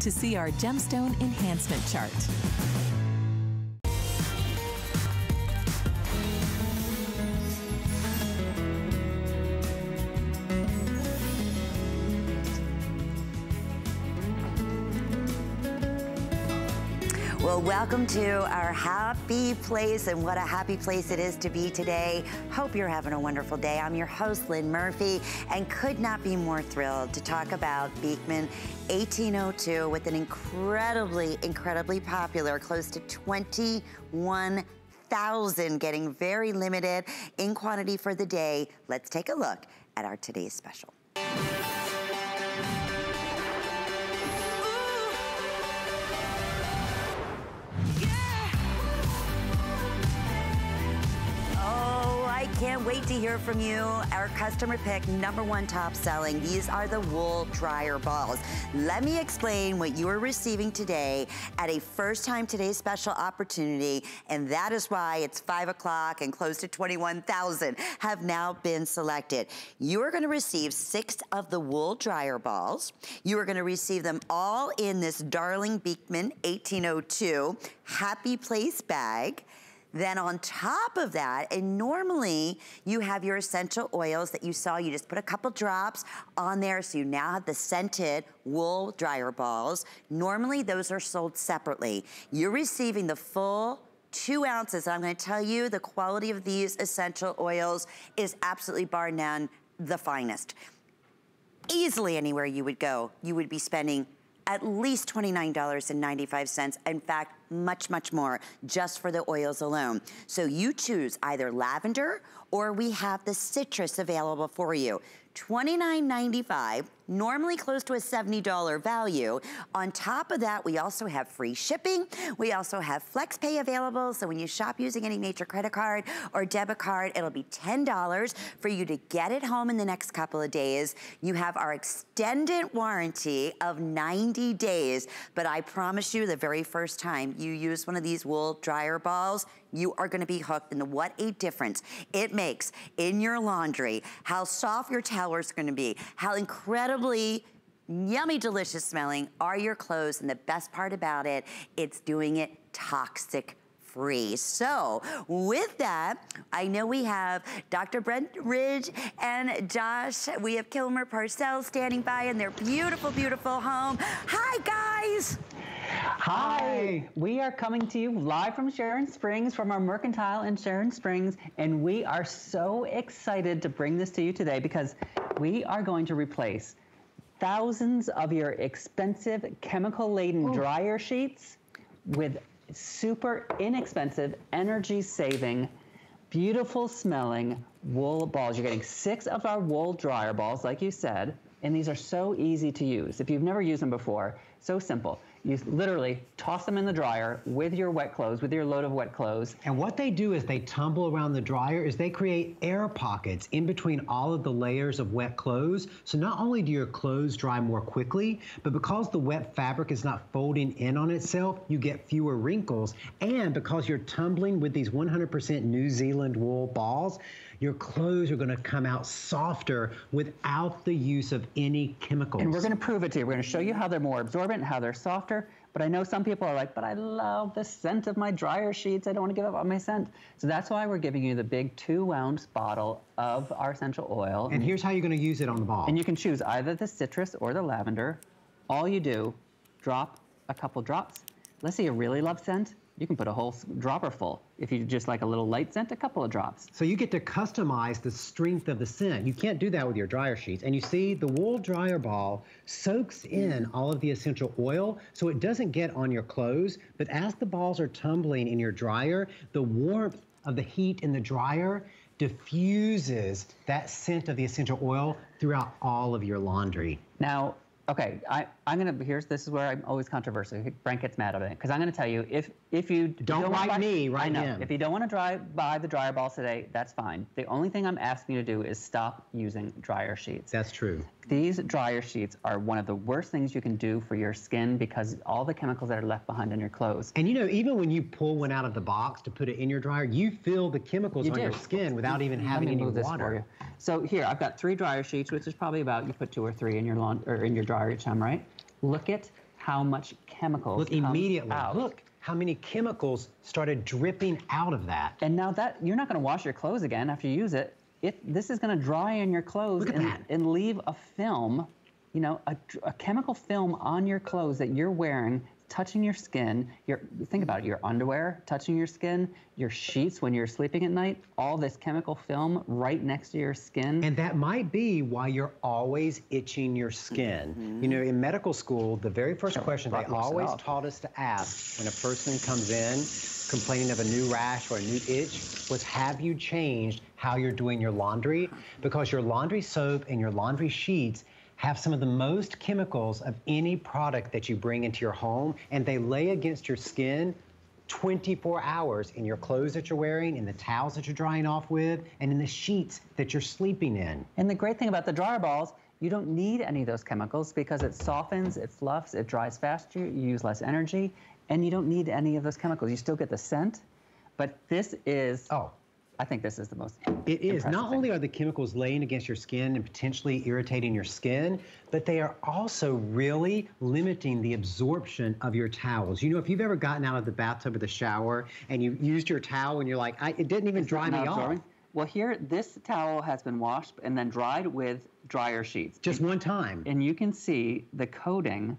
to see our gemstone enhancement chart. Welcome to our happy place, and what a happy place it is to be today. Hope you're having a wonderful day. I'm your host, Lynn Murphy, and could not be more thrilled to talk about Beekman 1802 with an incredibly, incredibly popular, close to 21,000, getting very limited in quantity for the day. Let's take a look at our today's special. Can't wait to hear from you. Our customer pick, number one top selling. These are the wool dryer balls. Let me explain what you are receiving today at a first time today special opportunity. And that is why it's five o'clock and close to 21,000 have now been selected. You are gonna receive six of the wool dryer balls. You are gonna receive them all in this Darling Beekman 1802 Happy Place bag. Then on top of that, and normally you have your essential oils that you saw, you just put a couple drops on there so you now have the scented wool dryer balls. Normally those are sold separately. You're receiving the full two ounces. I'm gonna tell you the quality of these essential oils is absolutely bar none the finest. Easily anywhere you would go, you would be spending at least $29.95. In fact, much, much more just for the oils alone. So you choose either lavender or we have the citrus available for you. $29.95, normally close to a $70 value. On top of that, we also have free shipping. We also have FlexPay available, so when you shop using any major credit card or debit card, it'll be $10 for you to get it home in the next couple of days. You have our extended warranty of 90 days, but I promise you the very first time you use one of these wool dryer balls, you are gonna be hooked and what a difference it makes in your laundry, how soft your towels are gonna be, how incredibly yummy, delicious smelling are your clothes. And the best part about it, it's doing it toxic free. So with that, I know we have Dr. Brent Ridge and Josh. We have Kilmer Purcell standing by in their beautiful, beautiful home. Hi, guys. Hi. We are coming to you live from Sharon Springs, from our Mercantile in Sharon Springs, and we are so excited to bring this to you today because we are going to replace thousands of your expensive chemical-laden dryer sheets with super inexpensive, energy-saving, beautiful smelling wool balls. You're getting six of our wool dryer balls, like you said, and these are so easy to use. If you've never used them before, so simple. You literally toss them in the dryer with your wet clothes, with your load of wet clothes. And what they do is they tumble around the dryer is they create air pockets in between all of the layers of wet clothes. So not only do your clothes dry more quickly, but because the wet fabric is not folding in on itself, you get fewer wrinkles. And because you're tumbling with these 100% New Zealand wool balls, your clothes are gonna come out softer without the use of any chemicals. And we're gonna prove it to you. We're gonna show you how they're more absorbent, how they're softer. But I know some people are like, but I love the scent of my dryer sheets. I don't wanna give up on my scent. So that's why we're giving you the big two ounce bottle of our essential oil. And here's how you're gonna use it on the ball. And you can choose either the citrus or the lavender. All you do, drop a couple drops. Let's say you really love scent you can put a whole dropper full. If you just like a little light scent, a couple of drops. So you get to customize the strength of the scent. You can't do that with your dryer sheets. And you see the wool dryer ball soaks in all of the essential oil so it doesn't get on your clothes. But as the balls are tumbling in your dryer, the warmth of the heat in the dryer diffuses that scent of the essential oil throughout all of your laundry. Now, Okay, I, I'm gonna, here's, this is where I'm always controversial. Brent gets mad at it. Because I'm gonna tell you, if if you don't, don't write me, right now. If you don't want to drive buy the dryer balls today, that's fine. The only thing I'm asking you to do is stop using dryer sheets. That's true. These dryer sheets are one of the worst things you can do for your skin because all the chemicals that are left behind in your clothes. And you know, even when you pull one out of the box to put it in your dryer, you feel the chemicals you on do. your skin without even having any water. So here, I've got three dryer sheets, which is probably about you put two or three in your lawn or in your dryer each time, right? Look at how much chemicals Look, immediately, out. look how many chemicals started dripping out of that. And now that, you're not gonna wash your clothes again after you use it. It, this is gonna dry in your clothes and, and leave a film, you know, a, a chemical film on your clothes that you're wearing touching your skin, your think about it, your underwear touching your skin, your sheets when you're sleeping at night, all this chemical film right next to your skin. And that might be why you're always itching your skin. Mm-hmm. You know, in medical school, the very first question they Rock mix it always up. taught us to ask when a person comes in complaining of a new rash or a new itch was have you changed how you're doing your laundry? Because your laundry soap and your laundry sheets have some of the most chemicals of any product that you bring into your home, and they lay against your skin 24 hours in your clothes that you're wearing, in the towels that you're drying off with, and in the sheets that you're sleeping in. And the great thing about the dryer balls, you don't need any of those chemicals because it softens, it fluffs, it dries faster, you use less energy, and you don't need any of those chemicals. You still get the scent, but this is, Oh, I think this is the most It is. Not thing. only are the chemicals laying against your skin and potentially irritating your skin, but they are also really limiting the absorption of your towels. You know, if you've ever gotten out of the bathtub or the shower and you used your towel and you're like, I, it didn't even dry me off. Well, here, this towel has been washed and then dried with dryer sheets. Just one time. and you can see the coating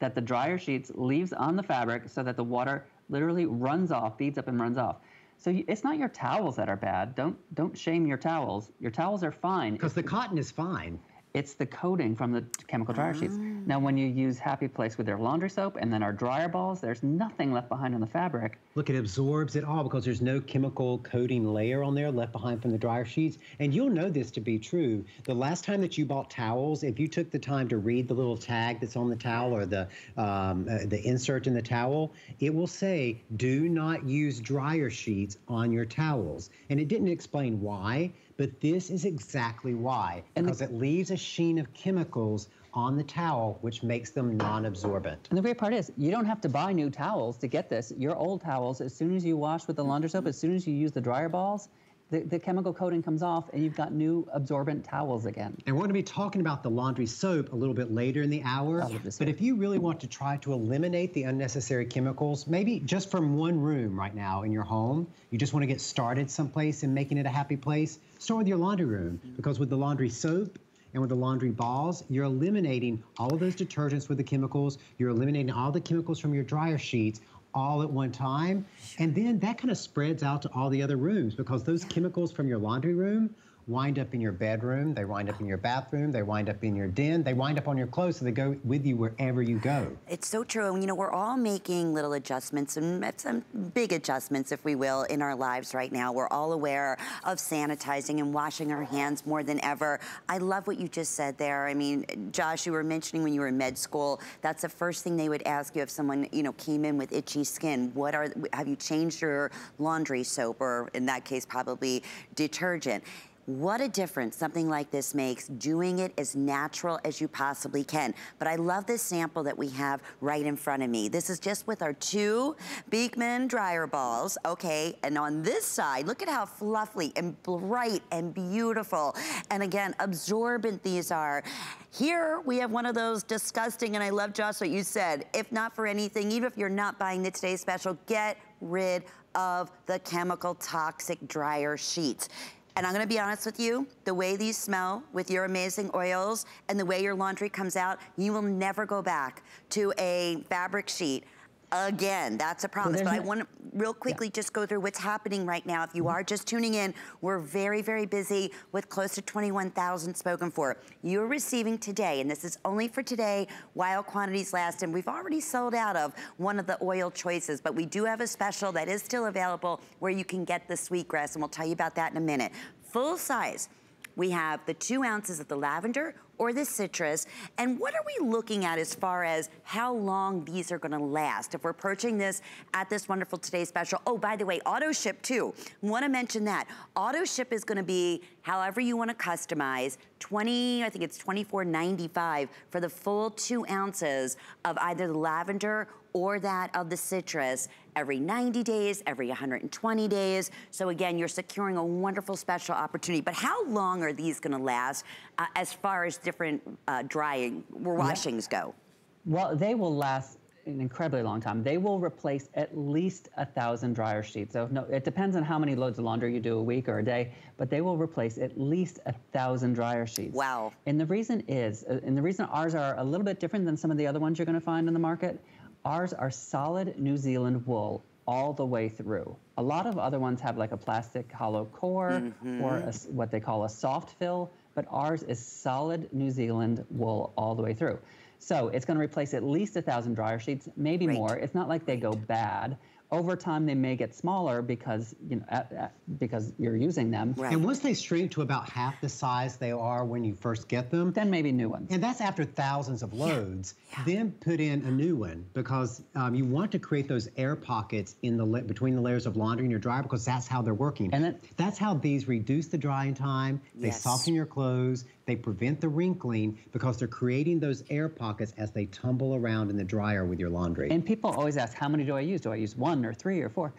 that the dryer sheets leaves on the fabric so that the water literally runs off, beads up and runs off. So you, it's not your towels that are bad. Don't don't shame your towels. Your towels are fine. Because the cotton is fine. It's the coating from the chemical dryer sheets. Ah. Now, when you use Happy Place with their laundry soap and then our dryer balls, there's nothing left behind on the fabric. Look, it absorbs it all because there's no chemical coating layer on there left behind from the dryer sheets. And you'll know this to be true. The last time that you bought towels, if you took the time to read the little tag that's on the towel or the um, uh, the insert in the towel, it will say, "Do not use dryer sheets on your towels." And it didn't explain why, but this is exactly why. Because it leaves a sheen of chemicals on the towel, which makes them non-absorbent. And the great part is, you don't have to buy new towels to get this. Your old towels, as soon as you wash with the laundry soap, as soon as you use the dryer balls, the, the chemical coating comes off and you've got new absorbent towels again. And we're going to be talking about the laundry soap a little bit later in the hour. I love this But if you really want to try to eliminate the unnecessary chemicals, maybe just from one room right now in your home, you just want to get started someplace and making it a happy place, start with your laundry room. Because with the laundry soap, and with the laundry balls, you're eliminating all of those detergents with the chemicals. You're eliminating all the chemicals from your dryer sheets all at one time. And then that kind of spreads out to all the other rooms because those chemicals from your laundry room wind up in your bedroom, they wind up in your bathroom, they wind up in your den, they wind up on your clothes, so they go with you wherever you go. It's so true. And, you know, we're all making little adjustments and some big adjustments, if we will, in our lives right now. We're all aware of sanitizing and washing our hands more than ever. I love what you just said there. I mean, Josh, you were mentioning when you were in med school, that's the first thing they would ask you if someone, you know, came in with itchy skin. What are, have you changed your laundry soap or in that case, probably detergent? What a difference something like this makes, doing it as natural as you possibly can. But I love this sample that we have right in front of me. This is just with our two Beekman dryer balls, okay? And on this side, look at how fluffy and bright and beautiful. And again, absorbent these are. Here we have one of those disgusting, and I love Josh what you said, if not for anything, even if you're not buying the Today Special, get rid of the chemical toxic dryer sheets. And I'm gonna be honest with you, the way these smell with your amazing oils and the way your laundry comes out, you will never go back to a fabric sheet again. That's a promise. but I want to real quickly just go through what's happening right now. If you mm-hmm. are just tuning in, we're very, very busy with close to 21,000 spoken for. You're receiving today, and this is only for today while quantities last, and we've already sold out of one of the oil choices, but we do have a special that is still available where you can get the sweetgrass, and we'll tell you about that in a minute. Full size. We have the two ounces of the lavender or the citrus. And what are we looking at as far as how long these are gonna last? If we're purchasing this at this wonderful Today Special. Oh, by the way, auto ship too. Wanna mention that. Auto ship is gonna be however you wanna customize. 20, I think it's $24.95 for the full two ounces of either the lavender or that of the citrus every 90 days, every 120 days. So again, you're securing a wonderful special opportunity. But how long are these gonna last uh, as far as different uh, drying or washings go? Well, they will last an incredibly long time. They will replace at least a thousand dryer sheets. So no, it depends on how many loads of laundry you do a week or a day, but they will replace at least a thousand dryer sheets. Wow. And the reason is, uh, and the reason ours are a little bit different than some of the other ones you're going to find in the market, ours are solid New Zealand wool all the way through. A lot of other ones have like a plastic hollow core mm-hmm. or a, what they call a soft fill, but ours is solid New Zealand wool all the way through. So it's going to replace at least a thousand dryer sheets, maybe right. more. It's not like they go bad over time they may get smaller because you know at, at, because you're using them. Right. And once they shrink to about half the size they are when you first get them, then maybe new ones. And that's after thousands of loads. Yeah. Yeah. Then put in a new one because um, you want to create those air pockets in the between the layers of laundry in your dryer because that's how they're working. And that's how these reduce the drying time. They yes. soften your clothes. They prevent the wrinkling because they're creating those air pockets as they tumble around in the dryer with your laundry. And people always ask, how many do I use? Do I use one or three or four?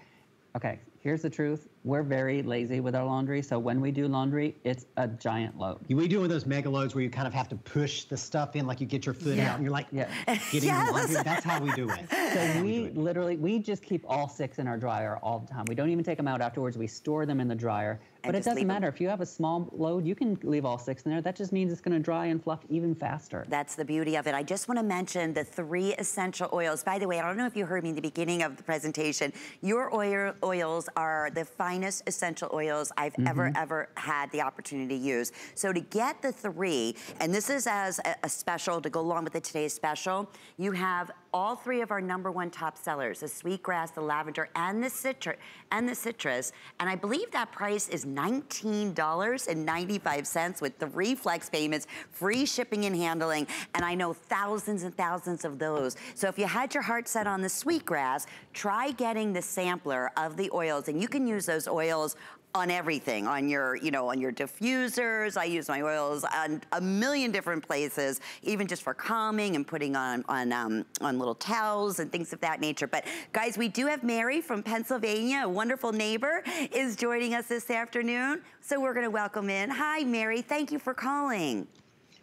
Okay, here's the truth. We're very lazy with our laundry, so when we do laundry, it's a giant load. We do one of those mega loads where you kind of have to push the stuff in, like you get your foot yeah. out, and you're like, yeah. getting yes. laundry. That's how we do it. So we literally, we just keep all six in our dryer all the time. We don't even take them out afterwards. We store them in the dryer. But it doesn't matter. Them. If you have a small load, you can leave all six in there. That just means it's going to dry and fluff even faster. That's the beauty of it. I just want to mention the three essential oils. By the way, I don't know if you heard me in the beginning of the presentation. Your oil, oils are the finest essential oils I've mm -hmm. ever, ever had the opportunity to use. So to get the three, and this is as a, a special to go along with the today's special, you have all three of our number one top sellers, the sweetgrass, the lavender, and the citrus, and the citrus. And I believe that price is $19.95 with three flex payments, free shipping and handling, and I know thousands and thousands of those. So if you had your heart set on the sweetgrass, try getting the sampler of the oils, and you can use those oils on everything, on your, you know, on your diffusers. I use my oils on a million different places, even just for calming and putting on, on, um, on little towels and things of that nature. But guys, we do have Mary from Pennsylvania, a wonderful neighbor, is joining us this afternoon. So we're gonna welcome in. Hi, Mary, thank you for calling.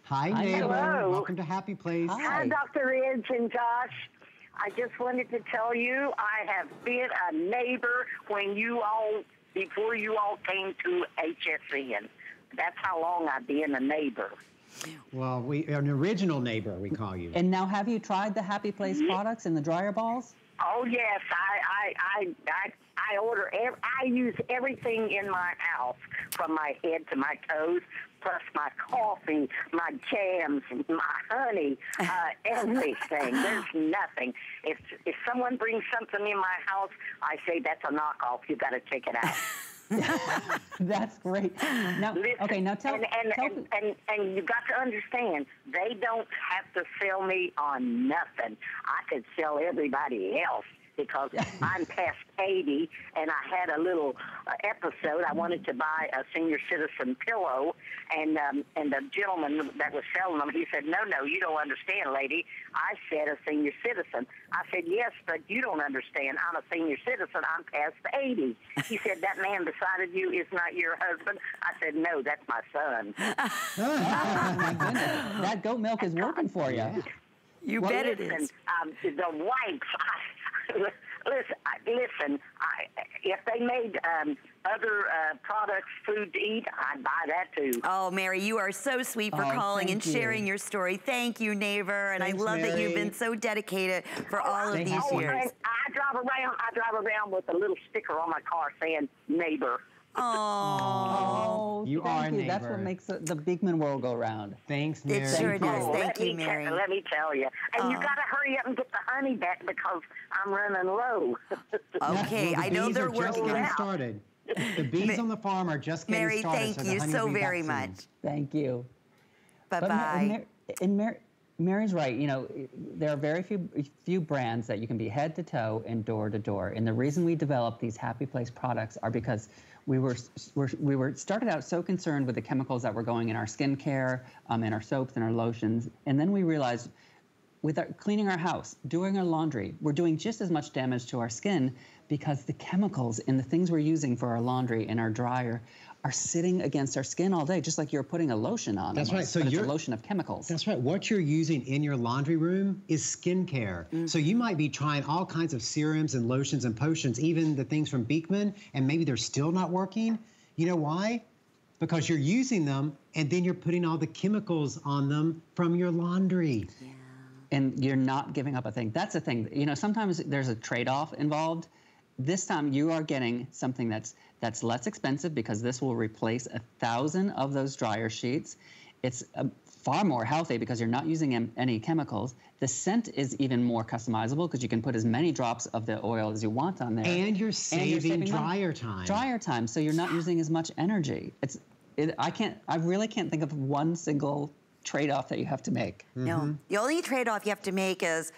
Hi, neighbor. Hello. Welcome to Happy Place. Hi, Hi Dr. Ridge and Josh. I just wanted to tell you I have been a neighbor when you all before you all came to HSN. That's how long I've been a neighbor. Well, we an original neighbor, we call you. And now, have you tried the Happy Place yes. products and the dryer balls? Oh yes, I I I I, I order. Ev- I use everything in my house, from my head to my toes plus my coffee, my jams, my honey, uh, everything. There's nothing. If if someone brings something in my house, I say that's a knockoff. You got to check it out. That's great. Now, Listen, okay, now tell, and and, tell and, and, and you got to understand, they don't have to sell me on nothing. I could sell everybody else because I'm past 80 and I had a little uh, episode. I wanted to buy a senior citizen pillow, and um, and the gentleman that was selling them, he said, "No, no, you don't understand, lady. I said a senior citizen." I said, "Yes, but you don't understand. I'm a senior citizen. I'm past 80." He said, "That man beside of you is not your husband." I said, "No, that's my son." oh, my goodness. That goat milk is working for you. You well, bet listen, it is. Um, the wipes. Listen, listen. I, if they made um, other uh, products, food to eat, I'd buy that too. Oh, Mary, you are so sweet for oh, calling and you. sharing your story. Thank you, neighbor, and Thanks, I love Mary. that you've been so dedicated for all of these oh, years. I drive around. I drive around with a little sticker on my car saying "neighbor." Oh, you are you. That's what makes the, the Beekman world go round. Thanks, Mary. It sure does. Oh, Thank you, Mary. let me tell you. And you got to hurry up and get the honey back because I'm running low. okay, well, I know they're working. Just getting started. The bees on the farm are just getting Mary, started. Mary, thank so you so very much. Thank you. Bye-bye. And Mary, Mary's right. You know, there are very few few brands that you can be head to toe and door to door. And the reason we develop these Happy Place products are because we were, we were started out so concerned with the chemicals that were going in our skincare, um, in our soaps and our lotions, and then we realized with our, cleaning our house, doing our laundry, we're doing just as much damage to our skin because the chemicals in the things we're using for our laundry and our dryer are sitting against our skin all day, just like you're putting a lotion on. That's almost, right. So it's a you're- lotion of chemicals. That's right. What you're using in your laundry room is skincare. Mm. So you might be trying all kinds of serums and lotions and potions, even the things from Beekman, and maybe they're still not working. You know why? Because you're using them and then you're putting all the chemicals on them from your laundry. Yeah. and you're not giving up a thing. That's the thing. You know, sometimes there's a trade-off involved. This time you are getting something that's that's less expensive because this will replace a thousand of those dryer sheets. It's uh, far more healthy because you're not using em- any chemicals. The scent is even more customizable because you can put as many drops of the oil as you want on there. And you're saving money. dryer time. Dryer time, so you're not using as much energy. It's it, I can't I really can't think of one single trade-off that you have to make. No, the only trade-off you have to make is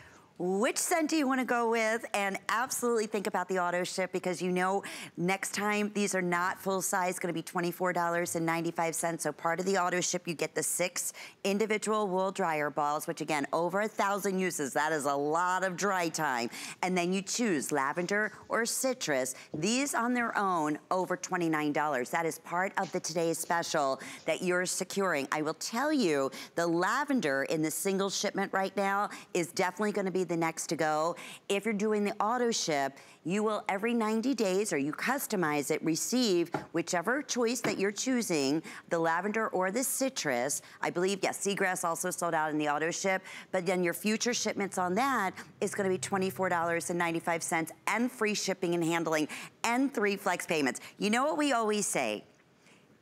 which scent do you want to go with? And absolutely think about the auto ship because you know next time these are not full size going to be $24.95 so part of the auto ship you get the six individual wool dryer balls which again over a thousand uses. That is a lot of dry time. And then you choose lavender or citrus. These on their own over $29 that is part of the today's special that you're securing. I will tell you the lavender in the single shipment right now is definitely going to be the next to go. If you're doing the auto ship, you will every 90 days or you customize it, receive whichever choice that you're choosing, the lavender or the citrus. I believe, yes, seagrass also sold out in the auto ship, but then your future shipments on that is gonna be $24.95 and free shipping and handling and three flex payments. You know what we always say?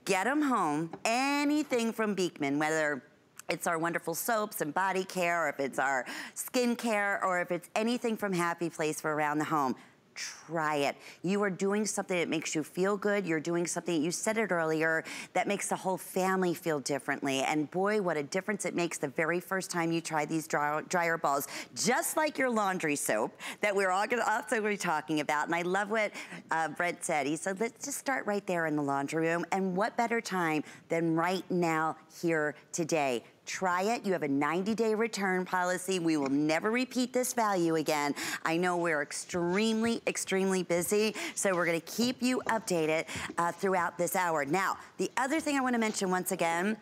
get them home. Anything from Beekman, whether it's our wonderful soaps and body care, or if it's our skin care, or if it's anything from Happy Place for around the home. Try it. You are doing something that makes you feel good. You're doing something, you said it earlier, that makes the whole family feel differently. And boy, what a difference it makes the very first time you try these dryer, balls. Just like your laundry soap that we're all gonna also be talking about. And I love what uh, Brent said. He said, let's just start right there in the laundry room. And what better time than right now here today? Try it. You have a 90-day return policy. We will never repeat this value again. I know we're extremely, extremely busy, so we're going to keep you updated uh, throughout this hour. Now, the other thing I want to mention once again,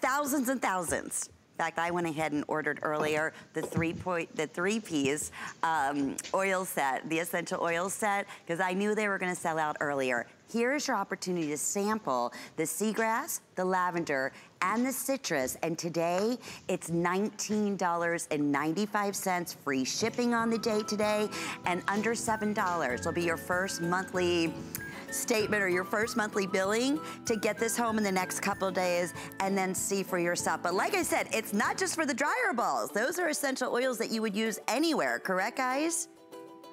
thousands and thousands. Fact, I went ahead and ordered earlier the three point, the three P's um, oil set, the essential oil set, because I knew they were going to sell out earlier. Here's your opportunity to sample the seagrass, the lavender, and the citrus. And today, it's $19.95 free shipping on the day today, and under $7 will be your first monthly statement or your first monthly billing to get this home in the next couple days and then see for yourself. But like I said, it's not just for the dryer balls. Those are essential oils that you would use anywhere, correct guys?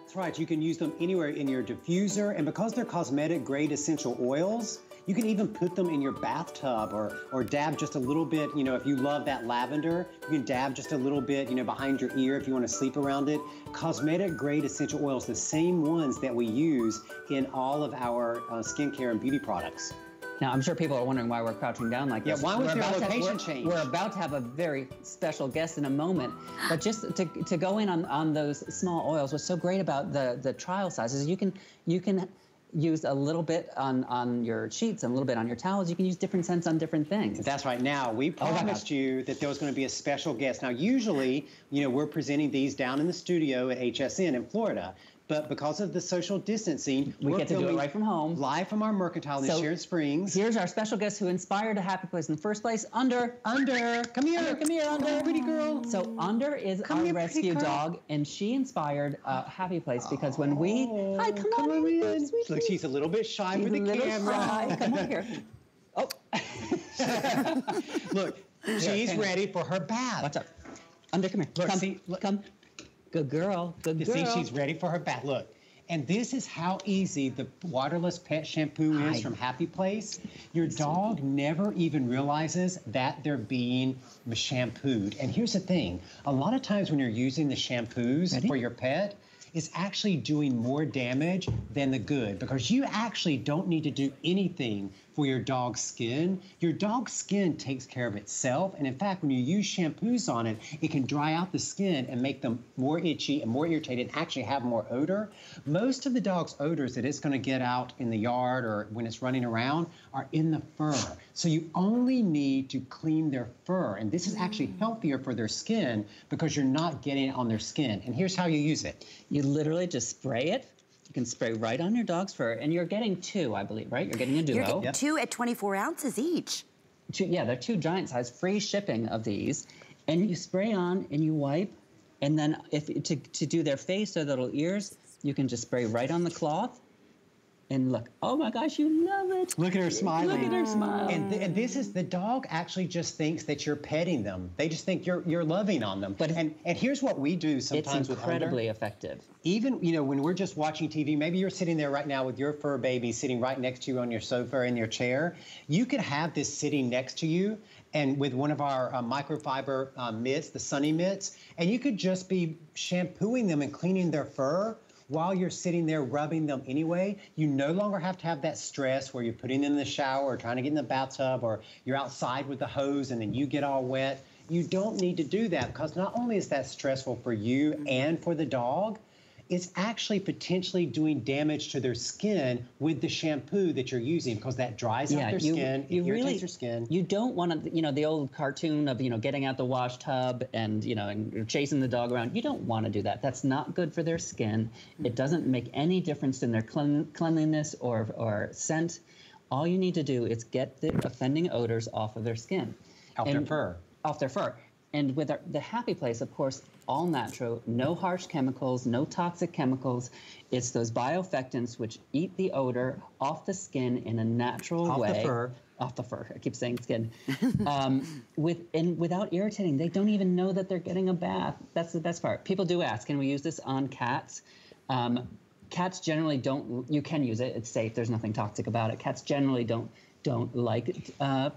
That's right. You can use them anywhere in your diffuser, and because they're cosmetic grade essential oils, you can even put them in your bathtub or or dab just a little bit. You know, if you love that lavender, you can dab just a little bit. You know, behind your ear if you want to sleep around it. Cosmetic grade essential oils, the same ones that we use in all of our uh, skincare and beauty products. Now, I'm sure people are wondering why we're crouching down like Yeah, this. why was We're your location we're- changed? We're about to have a very special guest in a moment. But just to, to go in on, on those small oils, what's so great about the, the trial sizes, you can you can use a little bit on, on your sheets and a little bit on your towels. You can use different scents on different things. That's right. Now, we Oh, promised God. you that there was going to be a special guest. Now, usually, you know, we're presenting these down in the studio at HSN in Florida. But because of the social distancing, We get to do it right from home. Live from our mercantile in So, Sharon Springs. Here's our special guest who inspired a happy place in the first place, Under. Under, come here. Under, come here, Under. pretty girl. So Under is Come our here, rescue dog, and she inspired uh, Happy Place because when we hi, come, come on, in, in. sweet Look, she's a little bit shy She's for a the camera. shy. Come on here. Oh, Look, she's ready for her bath. watch out. Under, come here. Look, come, see, look. come. Good girl. Good You girl. see, she's ready for her bath. Look. And this is how easy the waterless pet shampoo is from Happy Place. Your dog never even realizes that they're being shampooed. And here's the thing a lot of times when you're using the shampoos Ready? for your pet, it's actually doing more damage than the good because you actually don't need to do anything for your dog's skin. Your dog's skin takes care of itself. And in fact, when you use shampoos on it, it can dry out the skin and make them more itchy and more irritated and actually have more odor. Most of the dog's odors that it's going to get out in the yard or when it's running around are in the fur. So you only need to clean their fur. And this is actually mm. healthier for their skin because you're not getting it on their skin. And here's how you use it. You literally just spray it you can spray right on your dog's fur, and you're getting two, I believe, right? You're getting a duo. You're getting yep. two at 24 ounces each. Two, yeah, they're two giant size, free shipping of these. And you spray on and you wipe, and then if to, to do their face or their little ears, you can just spray right on the cloth, and look, oh my gosh, you love it. Look at her smiling. Look at her smile. And, th- and, this is the dog actually just thinks that you're petting them. They just think you're you're loving on them. But and and here's what we do sometimes with her. it's incredibly effective. Even you know when we're just watching TV, maybe you're sitting there right now with your fur baby sitting right next to you on your sofa or in your chair. You could have this sitting next to you and with one of our uh, microfiber uh, mitts, the Sunny mitts, and you could just be shampooing them and cleaning their fur while you're sitting there rubbing them anyway, you no longer have to have that stress where you're putting them in the shower or trying to get in the bathtub or you're outside with the hose and then you get all wet. You don't need to do that because not only is that stressful for you and for the dog, it's actually potentially doing damage to their skin with the shampoo that you're using because that dries yeah, out their you, skin, you it really, irritates their skin. You don't want to, you know, the old cartoon of, you know, getting out the wash tub and, you know, and chasing the dog around. You don't want to do that. That's not good for their skin. It doesn't make any difference in their clean, cleanliness or, or scent. All you need to do is get the offending odors off of their skin. Off and, their fur. Off their fur. And with our, the Happy Place, of course, all natural, no harsh chemicals, no toxic chemicals. It's those bioeffectants which eat the odor off the skin in a natural off way. Off the fur. Off the fur. I keep saying skin. um, with and without irritating, they don't even know that they're getting a bath. That's the best part. People do ask, can we use this on cats? Um, cats generally don't. You can use it. It's safe. There's nothing toxic about it. Cats generally don't don't like uh,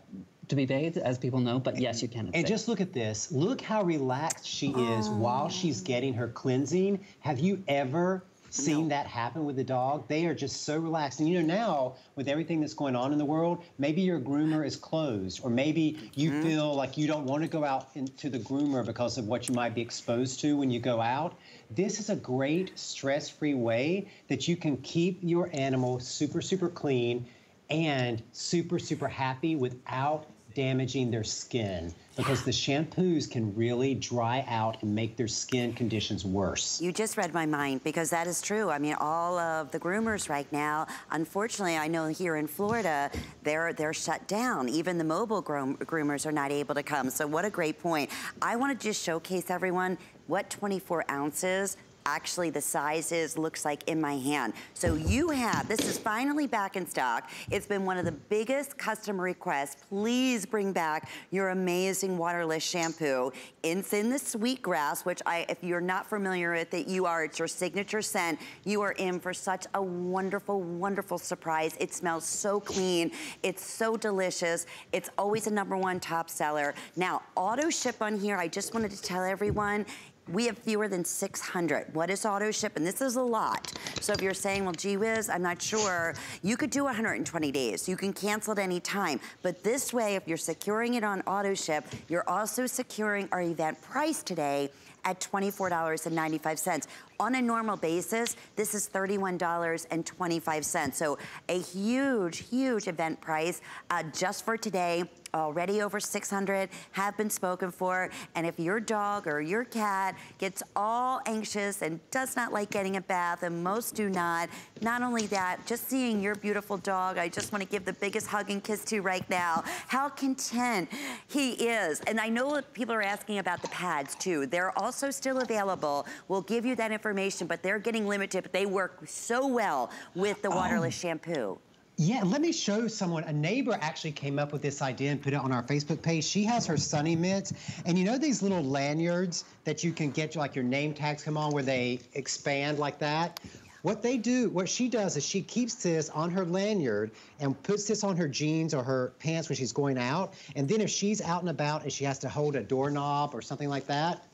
to be bathed, as people know, but yes, you can. And just look at this. Look how relaxed she is oh. while she's getting her cleansing. Have you ever seen no. that happen with the dog? They are just so relaxed. And you know, now with everything that's going on in the world, maybe your groomer is closed, or maybe you mm-hmm. feel like you don't want to go out into the groomer because of what you might be exposed to when you go out. This is a great stress free way that you can keep your animal super, super clean and super, super happy without damaging their skin because the shampoos can really dry out and make their skin conditions worse. You just read my mind because that is true. I mean, all of the groomers right now, unfortunately, I know here in Florida, they're they're shut down. Even the mobile groom groomers are not able to come. So what a great point. I want to just showcase everyone what 24 ounces actually the size is, looks like in my hand. So you have, this is finally back in stock. It's been one of the biggest customer requests. Please bring back your amazing waterless shampoo. It's in the sweet grass, which I, if you're not familiar with it, you are, it's your signature scent. You are in for such a wonderful, wonderful surprise. It smells so clean. It's so delicious. It's always a number one top seller. Now, auto ship on here, I just wanted to tell everyone, we have fewer than 600. What is auto ship? And this is a lot. So if you're saying, well, gee whiz, I'm not sure, you could do 120 days. You can cancel at any time. But this way, if you're securing it on auto ship, you're also securing our event price today at $24.95. On a normal basis, this is $31.25. So a huge, huge event price uh, just for today already over 600 have been spoken for. And if your dog or your cat gets all anxious and does not like getting a bath, and most do not, not only that, just seeing your beautiful dog, I just want to give the biggest hug and kiss to right now. How content he is. And I know people are asking about the pads too. They're also still available. We'll give you that information, but they're getting limited, but they work so well with the waterless um. shampoo. Yeah, let me show someone. A neighbor actually came up with this idea and put it on our Facebook page. She has her Sunny Mitts, and you know these little lanyards that you can get, like your name tags come on, where they expand like that. What they do, what she does is she keeps this on her lanyard and puts this on her jeans or her pants when she's going out. And then if she's out and about and she has to hold a doorknob or something like that,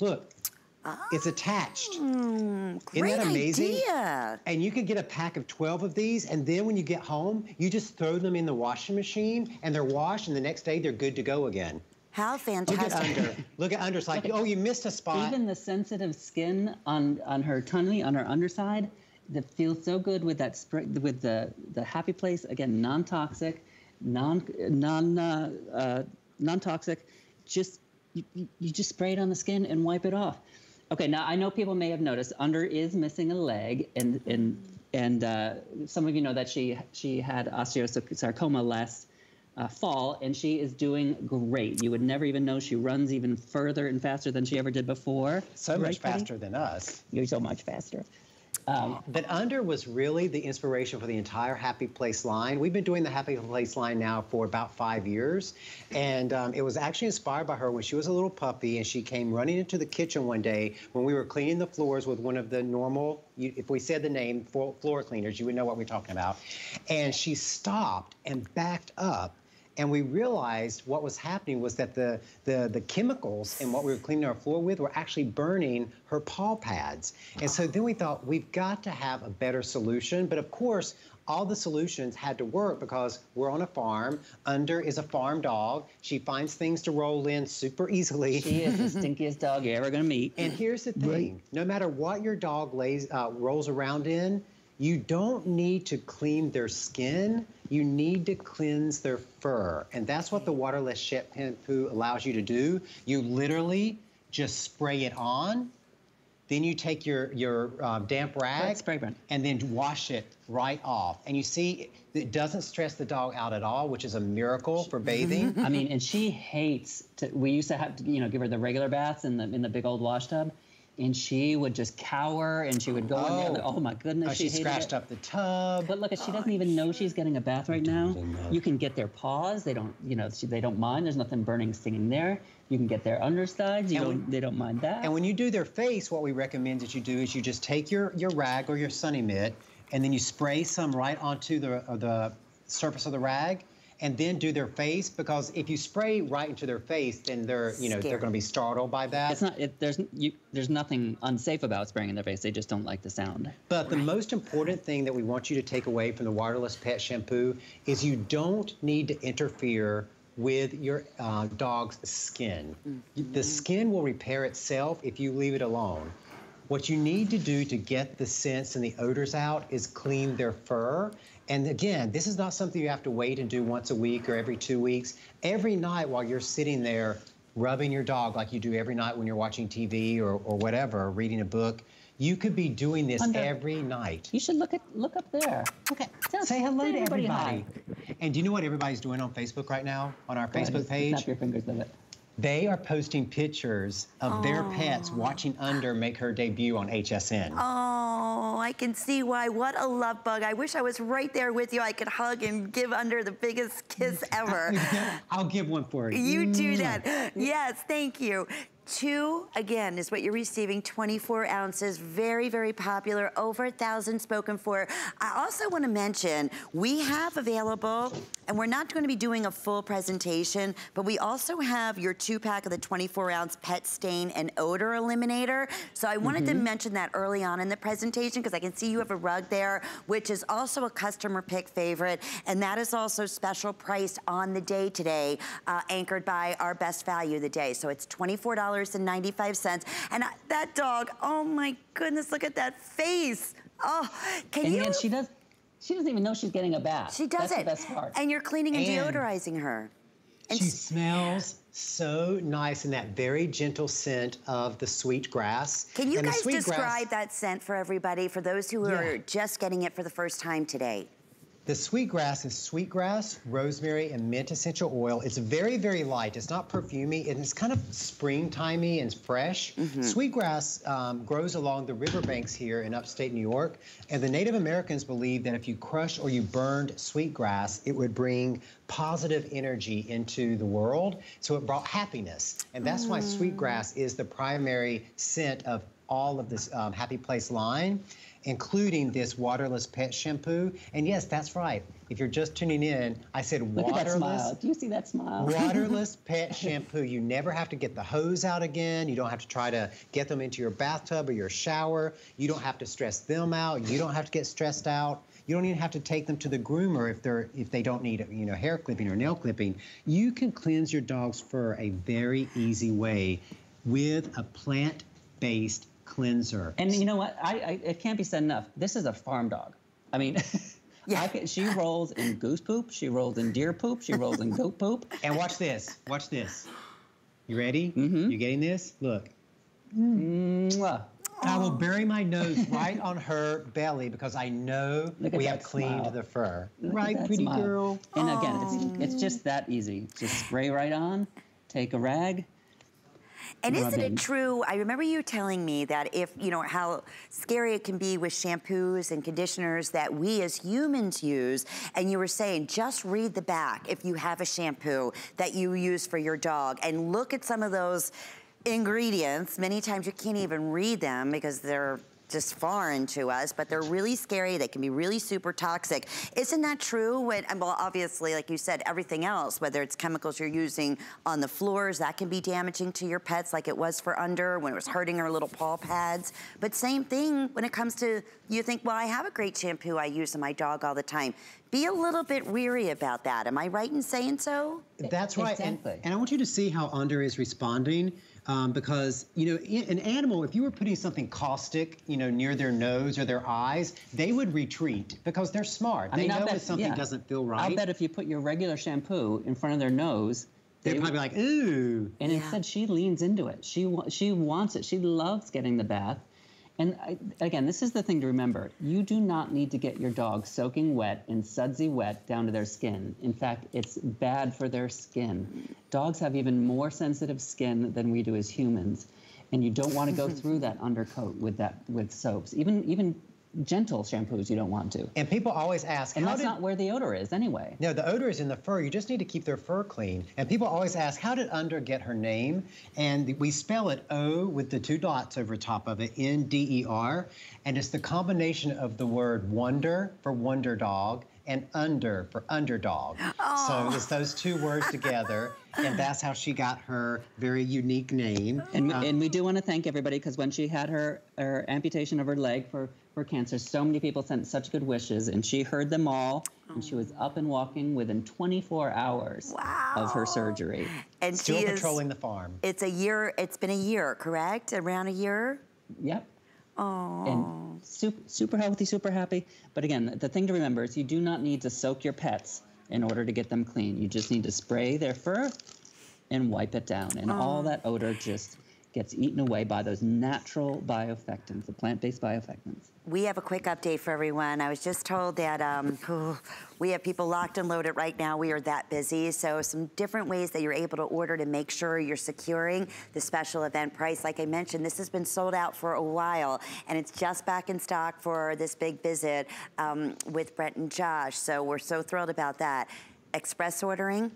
look, It's attached. Mm, Isn't great that amazing? idea. And you could get a pack of 12 of these, and then when you get home, you just throw them in the washing machine, and they're washed, and the next day they're good to go again. How fantastic. Look fantastic. at under. Look at under. It's like, oh, you missed a spot. Even the sensitive skin on on her tummy, on her underside, that feels so good with that spray, with the the happy place. Again, non-toxic, non non uh, uh, non-toxic. Just you, you you just spray it on the skin and wipe it off. Okay, now I know people may have noticed under is missing a leg, and and and uh, some of you know that she she had osteosarcoma last uh, fall, and she is doing great. You would never even know she runs even further and faster than she ever did before. so Right, much faster than us. You're so much faster. Um, But Under was really the inspiration for the entire Happy Place line. We've been doing the Happy Place line now for about five years. And um, it was actually inspired by her when she was a little puppy and she came running into the kitchen one day when we were cleaning the floors with one of the normal, you, if we said the name, floor cleaners, you would know what we're talking about. And she stopped and backed up and we realized what was happening was that the, the, the chemicals and what we were cleaning our floor with were actually burning her paw pads. And so then we thought, we've got to have a better solution. But of course, all the solutions had to work because we're on a farm. Under is a farm dog. She finds things to roll in super easily. she is the stinkiest dog you're ever gonna meet. And here's the thing: no matter what your dog lays uh, rolls around in, you don't need to clean their skin. You need to cleanse their fur, and that's what the waterless shampoo allows you to do. You literally just spray it on. Then you take your your um, damp rag spray and then wash it right off. And you see, it doesn't stress the dog out at all, which is a miracle for bathing. I mean, and she hates to. We used to have to, you know, give her the regular baths in the in the big old wash tub, and she would just cower and she would go in there. Oh. Oh my goodness, Uh, she, she scratched it. up the tub. But look, she doesn't even know she's getting a bath right now. You can get their paws; they don't, you know, they don't mind. There's nothing burning, stinging there. You can get their undersides. You And don't, when- they don't mind that. And when you do their face, what we recommend that you do is you just take your, your rag or your sunny mitt, and then you spray some right onto the, uh, the surface of the rag, and then do their face. Because if you spray right into their face, then they're you know Scary. they're going to be startled by that. it's not. It, there's you, there's nothing unsafe about spraying in their face. They just don't like the sound. But the most important thing that we want you to take away from the waterless pet shampoo is you don't need to interfere with your uh, dog's skin. The skin will repair itself if you leave it alone. What you need to do to get the scents and the odors out is clean their fur. And again, this is not something you have to wait and do once a week or every two weeks. Every night while you're sitting there rubbing your dog like you do every night when you're watching TV or, or whatever, reading a book, you could be doing this Under- every night. You should look at look up there. Okay. Tell- Say hello say to everybody everybody. hi. And do you know what everybody's doing on Facebook right now? On our Go Facebook just page? Snap your fingers with it. They are posting pictures of their oh. pets watching Under make her debut on HSN. Oh, I can see why. What a love bug. I wish I was right there with you. I could hug and give under the biggest kiss ever. I'll give one for you. You do mm. that. Yes, thank you. Two, again, is what you're receiving, 24 ounces, very, very popular, over a thousand spoken for. I also want to mention, we have available, and we're not going to be doing a full presentation, but we also have your two pack of the 24 ounce pet stain and odor eliminator. So I wanted to mention that early on in the presentation because I can see you have a rug there, which is also a customer pick favorite, and that is also special priced on the day today, uh, anchored by our best value of the day. So it's $24.95. And I, that dog, oh my goodness, look at that face. Oh, can And you? yet she does. She doesn't even know she's getting a bath. she does That's the best part. And you're cleaning and, And- deodorizing her. And She s- smells so nice in that very gentle scent of the sweet grass. can you And guys describe grass- that scent for everybody, for those who are just getting it for the first time today? The sweetgrass is sweetgrass, rosemary, and mint essential oil. It's very, very light. It's not perfumey, and it's kind of springtimey and fresh. Sweetgrass um, grows along the riverbanks here in upstate New York, and the Native Americans believe that if you crushed or you burned sweetgrass, it would bring positive energy into the world. So it brought happiness, and that's why sweetgrass is the primary scent of all of this um, Happy Place line, including this waterless pet shampoo. And yes, that's right. If you're just tuning in, I said Look waterless. at that smile. Do you see that smile? waterless pet shampoo. You never have to get the hose out again. You don't have to try to get them into your bathtub or your shower. You don't have to stress them out. You don't have to get stressed out. You don't even have to take them to the groomer if they're if they don't need you know hair clipping or nail clipping. You can cleanse your dog's fur a very easy way with a plant-based cleanser. And you know what? I, I it can't be said enough. This is a farm dog. I mean, Yeah. I can, she rolls in goose poop. She rolls in deer poop. She rolls in goat poop. And watch this. Watch this. You ready? Mm-hmm. You getting this? Look. Mwah. I will bury my nose right on her belly because I know we have cleaned smile. the fur. Look right, pretty smile. girl. And again, it's it's just that easy. Just spray right on. Take a rag. And isn't it true? I remember you telling me that if, you know, how scary it can be with shampoos and conditioners that we as humans use. And you were saying, just read the back if you have a shampoo that you use for your dog and look at some of those ingredients. Many times you can't even read them because they're just foreign to us, but they're really scary. They can be really super toxic. Isn't that true? When, and well, obviously, like you said, everything else, whether it's chemicals you're using on the floors, that can be damaging to your pets like it was for Önder when it was hurting her little paw pads. But same thing when it comes to, you think, well, I have a great shampoo I use on my dog all the time. Be a little bit weary about that. Am I right in saying so? That's right. And, Exactly. and I want you to see how Önder is responding. Um, because you know, an animal, if you were putting something caustic, you know, near their nose or their eyes, they would retreat because they're smart. I they mean, I'll know bet, when something yeah. doesn't feel right. I'll bet if you put your regular shampoo in front of their nose, they'd they probably be like, "Ooh." And Yeah. instead, she leans into it. She she wants it. She loves getting the bath. And I, again, this is the thing to remember: you do not need to get your dog soaking wet and sudsy wet down to their skin. In fact, it's bad for their skin. Dogs have even more sensitive skin than we do as humans, and you don't want to go mm-hmm. through that undercoat with that with soaps. Even even gentle shampoos, you don't want to. And people always ask, And "How that's did?" not where the odor is anyway. No, the odor is in the fur. You just need to keep their fur clean. And people always ask, how did Önder get her name? And we spell it O with the two dots over top of it, N D E R. And it's the combination of the word wonder for wonder dog and under for underdog. So it's those two words together. And that's how she got her very unique name. And, Uh, and we do want to thank everybody because when she had her, her amputation of her leg for, for cancer, so many people sent such good wishes, and she heard them all, and she was up and walking within 24 hours of her surgery. And still she is. patrolling the farm. It's a year. It's been a year, correct? Around a year. Yep. Oh. And super, super healthy, super happy. But again, the thing to remember is you do not need to soak your pets in order to get them clean. You just need to spray their fur and wipe it down, and all that odor just gets eaten away by those natural bioeffectants, the plant-based bioeffectants. We have a quick update for everyone. I was just told that um, we have people locked and loaded right now. We are that busy. So, some different ways that you're able to order to make sure you're securing the special event price. Like I mentioned, this has been sold out for a while, and it's just back in stock for this big visit um, with Brent and Josh. So, we're so thrilled about that. Express ordering,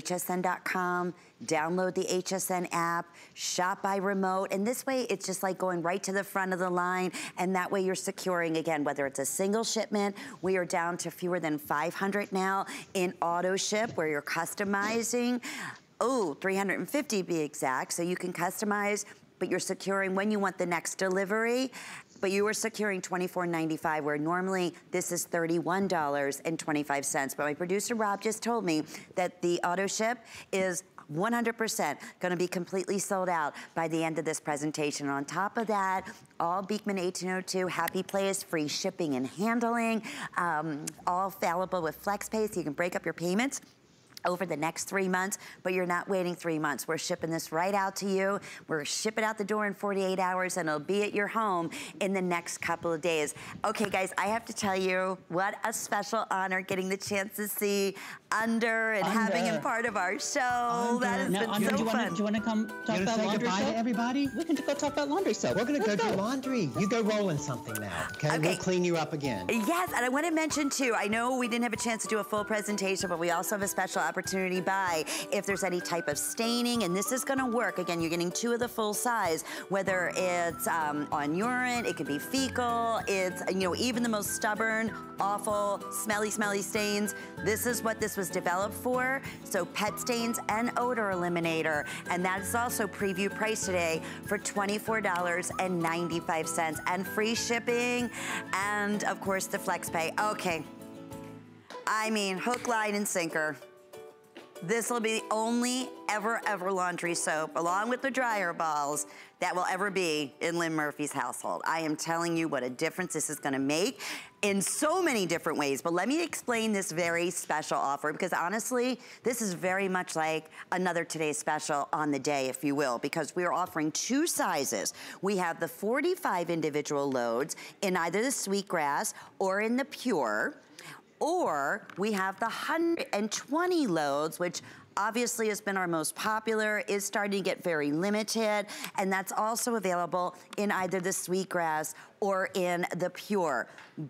hsn.com, download the HSN app, shop by remote, and this way it's just like going right to the front of the line, and that way you're securing again, whether it's a single shipment, we are down to fewer than 500 now in auto ship where you're customizing. Oh, 350 to be exact, so you can customize, but you're securing when you want the next delivery but you are securing $24.95 where normally this is $31.25. But my producer Rob just told me that the auto ship is 100% going to be completely sold out by the end of this presentation. On top of that, all Beekman 1802 Happy Place is free shipping and handling, um, all available with FlexPay so you can break up your payments over the next three months, but you're not waiting three months. We're shipping this right out to you. We're shipping it out the door in 48 hours and it'll be at your home in the next couple of days. Okay, guys, I have to tell you what a special honor getting the chance to see Önder and having him part of our show. That has Now, been Andre, so do you fun. want to do you want to come talk You gonna about say laundry goodbye soap? to everybody? We can go talk about laundry soap. We're gonna go Let's do laundry. You go rolling something now, okay? Okay. We'll clean you up again. Yes, and I want to mention too, I know we didn't have a chance to do a full presentation, but we also have a special opportunity by if there's any type of staining, and this is gonna work. Again, you're getting two of the full size, whether it's um, on urine, it could be fecal, it's, you know, even the most stubborn, awful, smelly, smelly stains. This is what this was developed for. So pet stains and odor eliminator. And that is also preview price today for $24.95 and free shipping and of course the flex pay. Okay. I mean, hook, line, and sinker. This will be the only ever, ever laundry soap, along with the dryer balls, that will ever be in Lynn Murphy's household. I am telling you what a difference this is gonna make in so many different ways. But let me explain this very special offer because honestly, this is very much like another today's special on the day, if you will, because we are offering two sizes. We have the 45 individual loads in either the sweetgrass or in the pure or we have the 120 loads, which obviously has been our most popular, is starting to get very limited, and that's also available in either the sweetgrass or in the pure.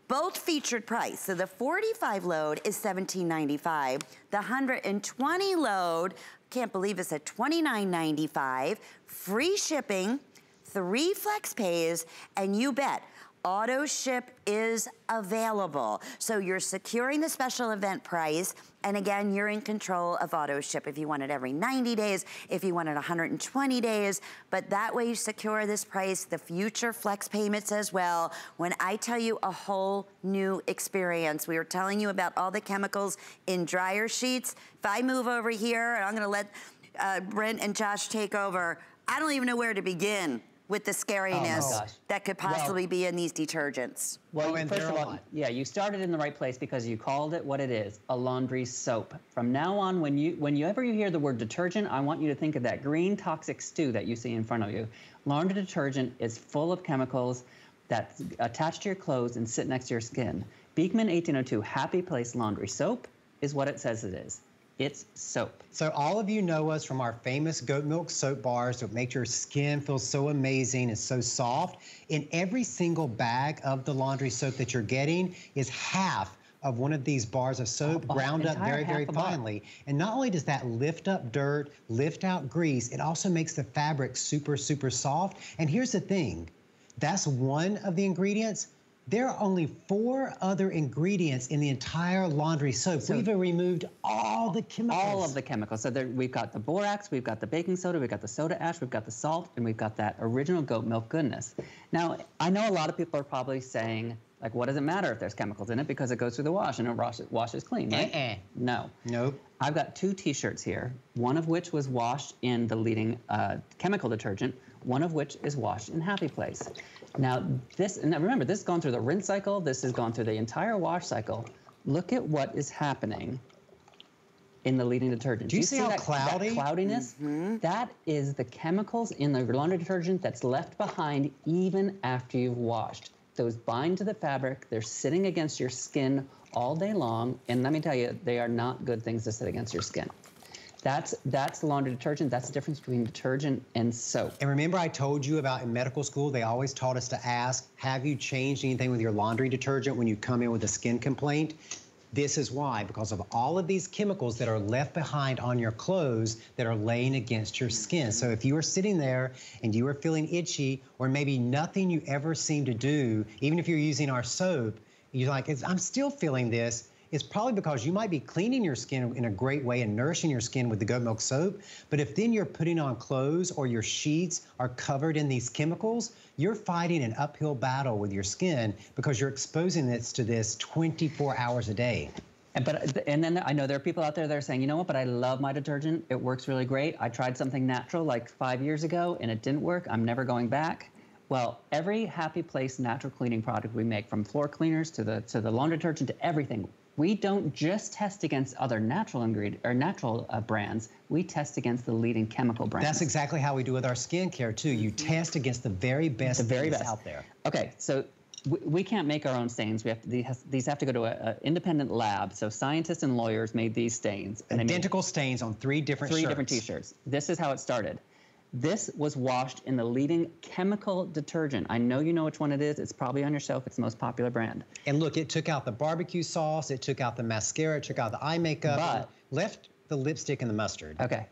Both featured price. So the 45 load is $17.95. The 120 load, can't believe it's at $29.95. Free shipping, three flex pays, and you bet, Auto ship is available. So you're securing the special event price, and again, you're in control of auto ship if you want it every 90 days, if you want it 120 days, but that way you secure this price, the future flex payments as well. When I tell you a whole new experience, we were telling you about all the chemicals in dryer sheets. If I move over here, and I'm gonna let uh, Brent and Josh take over, I don't even know where to begin with the scariness Oh, that could possibly be in these detergents. Well, Oh, and first of all, yeah, you started in the right place because you called it what it is, a laundry soap. From now on, when you whenever you hear the word detergent, I want you to think of that green toxic stew that you see in front of you. Laundry detergent is full of chemicals that attach to your clothes and sit next to your skin. Beekman 1802 Happy Place Laundry Soap is what it says it is. It's soap. So all of you know us from our famous goat milk soap bars that make your skin feel so amazing and so soft. In every single bag of the laundry soap that you're getting is half of one of these bars of soap Oh, ground up very, very bar. finely. And not only does that lift up dirt, lift out grease, it also makes the fabric super, super soft. And here's the thing, that's one of the ingredients. There are only four other ingredients in the entire laundry soap. We've removed all the chemicals. All of the chemicals. So there, we've got the borax, we've got the baking soda, we've got the soda ash, we've got the salt, and we've got that original goat milk goodness. Now, I know a lot of people are probably saying, like, what does it matter if there's chemicals in it because it goes through the wash and it washes, washes clean, right? Uh-uh. No. Nope. I've got two T-shirts here, one of which was washed in the leading uh, chemical detergent, one of which is washed in Happy Place. Now, this, and now remember, this has gone through the rinse cycle, this has gone through the entire wash cycle. Look at what is happening in the leading detergent. Do you see how that, cloudy? That cloudiness? Mm-hmm. That is the chemicals in the laundry detergent that's left behind even after you've washed. Those bind to the fabric, they're sitting against your skin all day long, and let me tell you, they are not good things to sit against your skin. That's that's laundry detergent. That's the difference between detergent and soap. And remember, I told you about in medical school, they always taught us to ask, have you changed anything with your laundry detergent when you come in with a skin complaint? This is why, because of all of these chemicals that are left behind on your clothes that are laying against your skin. So if you are sitting there and you are feeling itchy, or maybe nothing you ever seem to do, even if you're using our soap, you're like, I'm still feeling this. It's probably because you might be cleaning your skin in a great way and nourishing your skin with the goat milk soap. But if then you're putting on clothes or your sheets are covered in these chemicals, you're fighting an uphill battle with your skin because you're exposing this to this 24 hours a day. And, but and then I know there are people out there that are saying, you know what? But I love my detergent. It works really great. I tried something natural like five years ago, and it didn't work. I'm never going back. Well, every Happy Place natural cleaning product we make, from floor cleaners to the to the laundry detergent to everything, we don't just test against other natural ingredient or natural uh, brands. We test against the leading chemical brands. That's exactly how we do with our skincare too. You test against the very best the very best out there. Okay, so we, we can't make our own stains. We have to, these, these have to go to an independent lab. So scientists and lawyers made these stains. And they made Identical stains on three different three shirts. different T-shirts. This is how it started. This was washed in the leading chemical detergent. I know you know which one it is. It's probably on your shelf. It's the most popular brand. And look, it took out the barbecue sauce, it took out the mascara, it took out the eye makeup, But- left the lipstick and the mustard. Okay.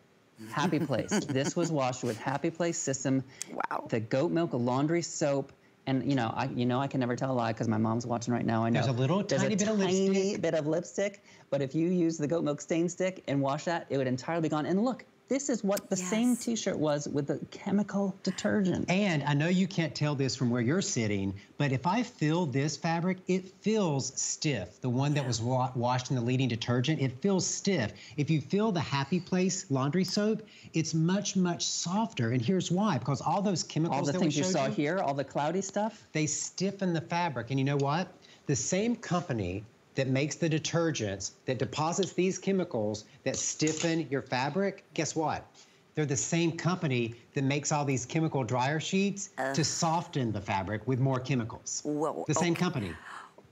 Happy Place. this was washed with Happy Place system. Wow. The goat milk laundry soap. And you know, I you know I can never tell a lie because my mom's watching right now. I know There's a little There's tiny a bit of tiny lipstick. bit of lipstick, but if you use the goat milk stain stick and wash that, it would entirely be gone. And look, this is what the same T-shirt was with the chemical detergent. And I know you can't tell this from where you're sitting, but if I feel this fabric, it feels stiff. The one that was wa- washed in the leading detergent, it feels stiff. If you feel the Happy Place laundry soap, it's much, much softer. And here's why, because all those chemicals all the that things we you saw you, here, all the cloudy stuff. they stiffen the fabric. And you know what? The same company that makes the detergents that deposits these chemicals that stiffen your fabric, guess what? They're the same company that makes all these chemical dryer sheets to soften the fabric with more chemicals. Whoa, the same okay. company.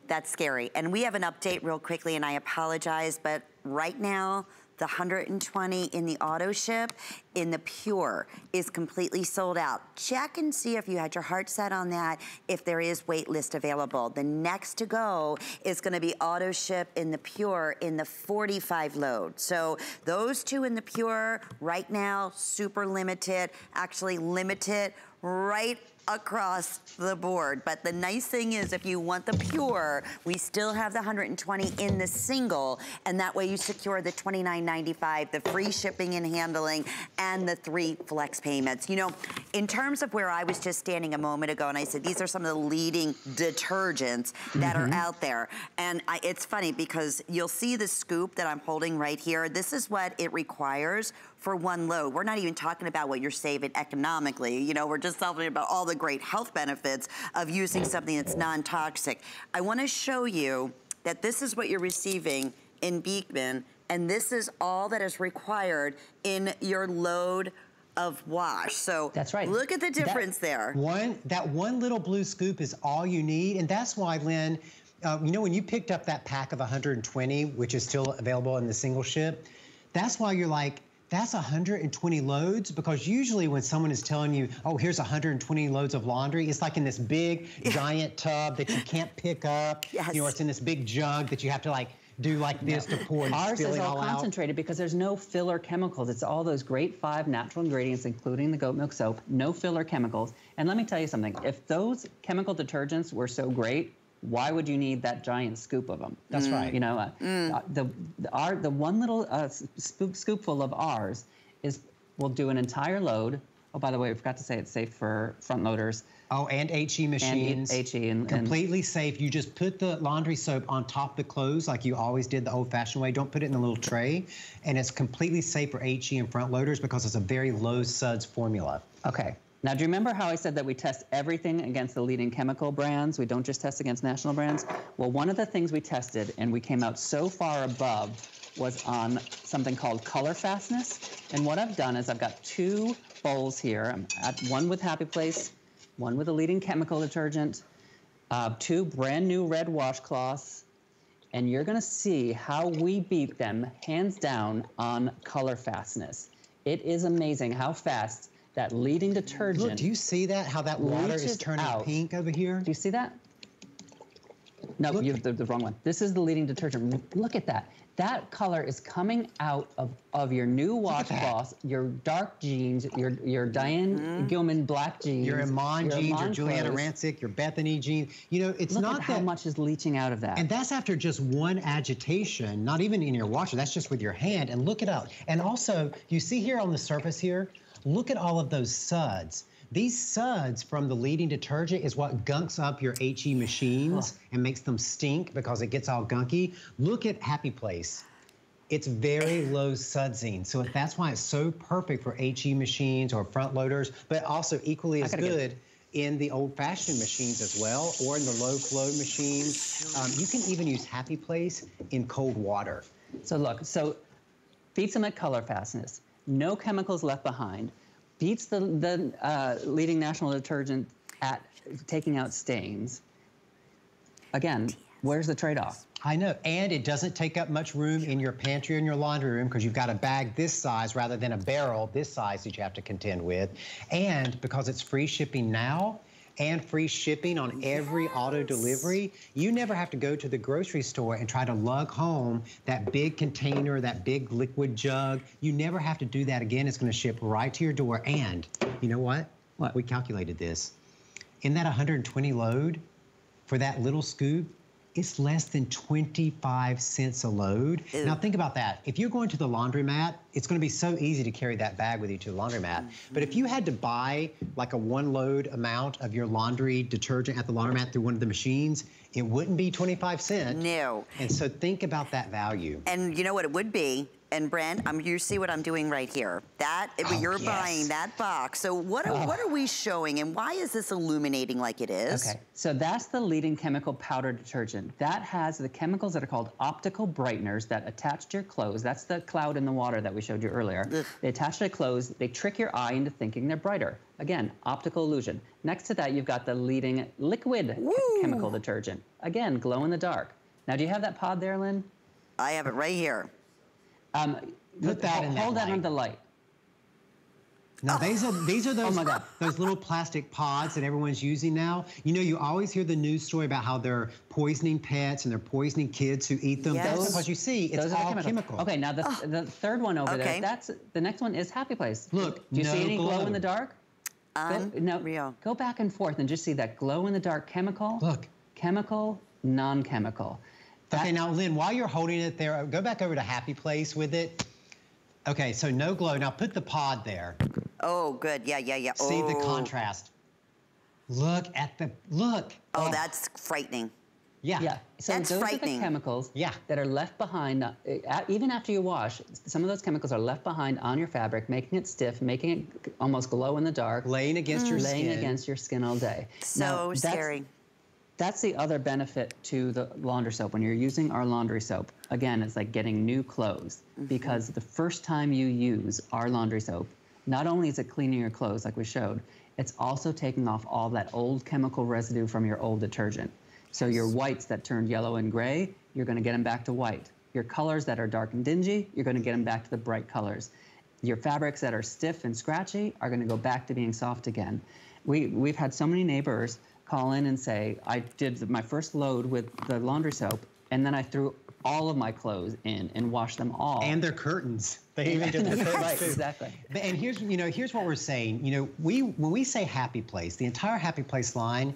That's scary. And we have an update real quickly, and I apologize, but right now, the 120 in the auto ship in the pure is completely sold out. Check and see if you had your heart set on that, if there is wait list available. The next to go is gonna be auto ship in the pure in the 45 load. So those two in the pure right now, super limited, actually limited right across the board. But the nice thing is if you want the pure, we still have the 120 in the single, and that way you secure the $29.95, the free shipping and handling, and the three flex payments. You know, in terms of where I was just standing a moment ago, and I said, these are some of the leading detergents that are mm-hmm. out there. And I, it's funny because you'll see the scoop that I'm holding right here. This is what it requires for one load. We're not even talking about what you're saving economically. You know, we're just talking about all the great health benefits of using something that's non-toxic. I wanna show you that this is what you're receiving in Beekman, and this is all that is required in your load of wash. So That's right. look at the That- difference there. One, that one little blue scoop is all you need, and that's why, Lynn, uh, you know, when you picked up that pack of 120, which is still available in the single ship, that's why you're like, that's 120 loads because usually when someone is telling you, oh, here's 120 loads of laundry, it's like in this big giant tub that you can't pick up. Yes. You know, it's in this big jug that you have to like do like this to pour and Ours spill is it all all out. concentrated because there's no filler chemicals. It's all those great five natural ingredients, including the goat milk soap, no filler chemicals. And let me tell you something, if those chemical detergents were so great, why would you need that giant scoop of them? That's right. You know, uh, uh, the, the, our, the one little uh, scoop, scoopful of ours is, will do an entire load. Oh, by the way, I forgot to say it's safe for front loaders. Oh, and HE machines. And HE and- and- completely safe. You just put the laundry soap on top of the clothes like you always did the old-fashioned way. Don't put it in the little tray, and it's completely safe for HE and front loaders because it's a very low suds formula. Okay. Now, do you remember how I said that we test everything against the leading chemical brands? We don't just test against national brands. Well, one of the things we tested, and we came out so far above, was on something called color fastness. And what I've done is I've got two bowls here. I'm at one with Happy Place, one with a leading chemical detergent, uh, two brand new red washcloths, and you're going to see how we beat them hands down on color fastness. It is amazing how fast that leading detergent. Look, do you see that? How that water is turning out. pink over here? Do you see that? No, Look. you have the, the wrong one. This is the leading detergent. Look at that. That color is coming out of, of your new at that. washcloths, your dark jeans, your your Diane mm-hmm. Gilman black jeans, Your Iman jeans, your Iman Giuliana clothes. Rancic, your Bethany jeans. You know, it's Look not at how that much is leaching out of that. And that's after just one agitation, not even in your washer. That's just with your hand. And look it out. And also, you see here on the surface here, look at all of those suds. These suds from the leading detergent is what gunks up your HE machines and makes them stink because it gets all gunky. Look at Happy Place. It's very low sudsing. So that's why it's so perfect for HE machines or front loaders, but also equally as good in the old-fashioned machines as well, or in the low-flow machines. Um, you can even use Happy Place in cold water. So look, so beats them at color fastness. No chemicals left behind. Beats the, the uh, leading national detergent at taking out stains. Again, where's the trade-off? I know, and it doesn't take up much room in your pantry or in your laundry room because you've got a bag this size rather than a barrel this size that you have to contend with. And because it's free shipping now, and free shipping on every yes. auto delivery. You never have to go to the grocery store and try to lug home that big container, that big liquid jug. You never have to do that again. It's going to ship right to your door. And you know what? What? We calculated this. In that 120 load, for that little scoop, it's less than 25 cents a load. Ew. Now think about that. If you're going to the laundromat, it's going to be so easy to carry that bag with you to the laundromat. Mm -hmm. But if you had to buy like a one load amount of your laundry detergent at the laundromat through one of the machines, it wouldn't be 25 cents. No. And so think about that value. And you know what it would be? And Brent, I'm, you see what I'm doing right here. That oh, you're yes. buying that box. So what are, oh. what are we showing, and why is this illuminating like it is? Okay, so that's the leading chemical powder detergent. That has the chemicals that are called optical brighteners that attach to your clothes. That's the cloud in the water that we showed you earlier. Ugh. They attach to your clothes. They trick your eye into thinking they're brighter. Again, optical illusion. Next to that, you've got the leading liquid chemical detergent. Again, glow in the dark. Now, do you have that pod there, Lynn? I have it right here. Um, Put that in Hold that, that under the light. Now oh. these are these are those oh those little plastic pods that everyone's using now. You know, you always hear the news story about how they're poisoning pets and they're poisoning kids who eat them. Yes. That's because you see it's those all chemical. Okay, now the, oh. the third one over okay. there. That's the next one is Happy Place. Look, do you no see any glow. glow in the dark? Um, go, no, real. Go back and forth and just see that glow in the dark chemical. Look, chemical, non-chemical. Okay, now Lynn, while you're holding it there, go back over to Happy Place with it. Okay, so no glow. Now put the pod there. Oh, good. Yeah, yeah, yeah. See oh. the contrast. Look at the look. Oh, oh. that's frightening. Yeah. Yeah. So That's those frightening. are the chemicals yeah. that are left behind, uh, even after you wash, some of those chemicals are left behind on your fabric, making it stiff, making it almost glow in the dark. Laying against mm. your laying skin. Laying against your skin all day. So now, scary. That's the other benefit to the laundry soap. When you're using our laundry soap, again, it's like getting new clothes mm -hmm. because the first time you use our laundry soap, not only is it cleaning your clothes like we showed, it's also taking off all that old chemical residue from your old detergent. So your whites that turned yellow and gray, you're going to get them back to white. Your colors that are dark and dingy, you're going to get them back to the bright colors. Your fabrics that are stiff and scratchy are going to go back to being soft again. We, we've had so many neighbors call in and say, I did my first load with the laundry soap, and then I threw all of my clothes in and washed them all. And their curtains. They even did the right, exactly. And here's, you know, here's what we're saying. You know, we when we say Happy Place, the entire Happy Place line,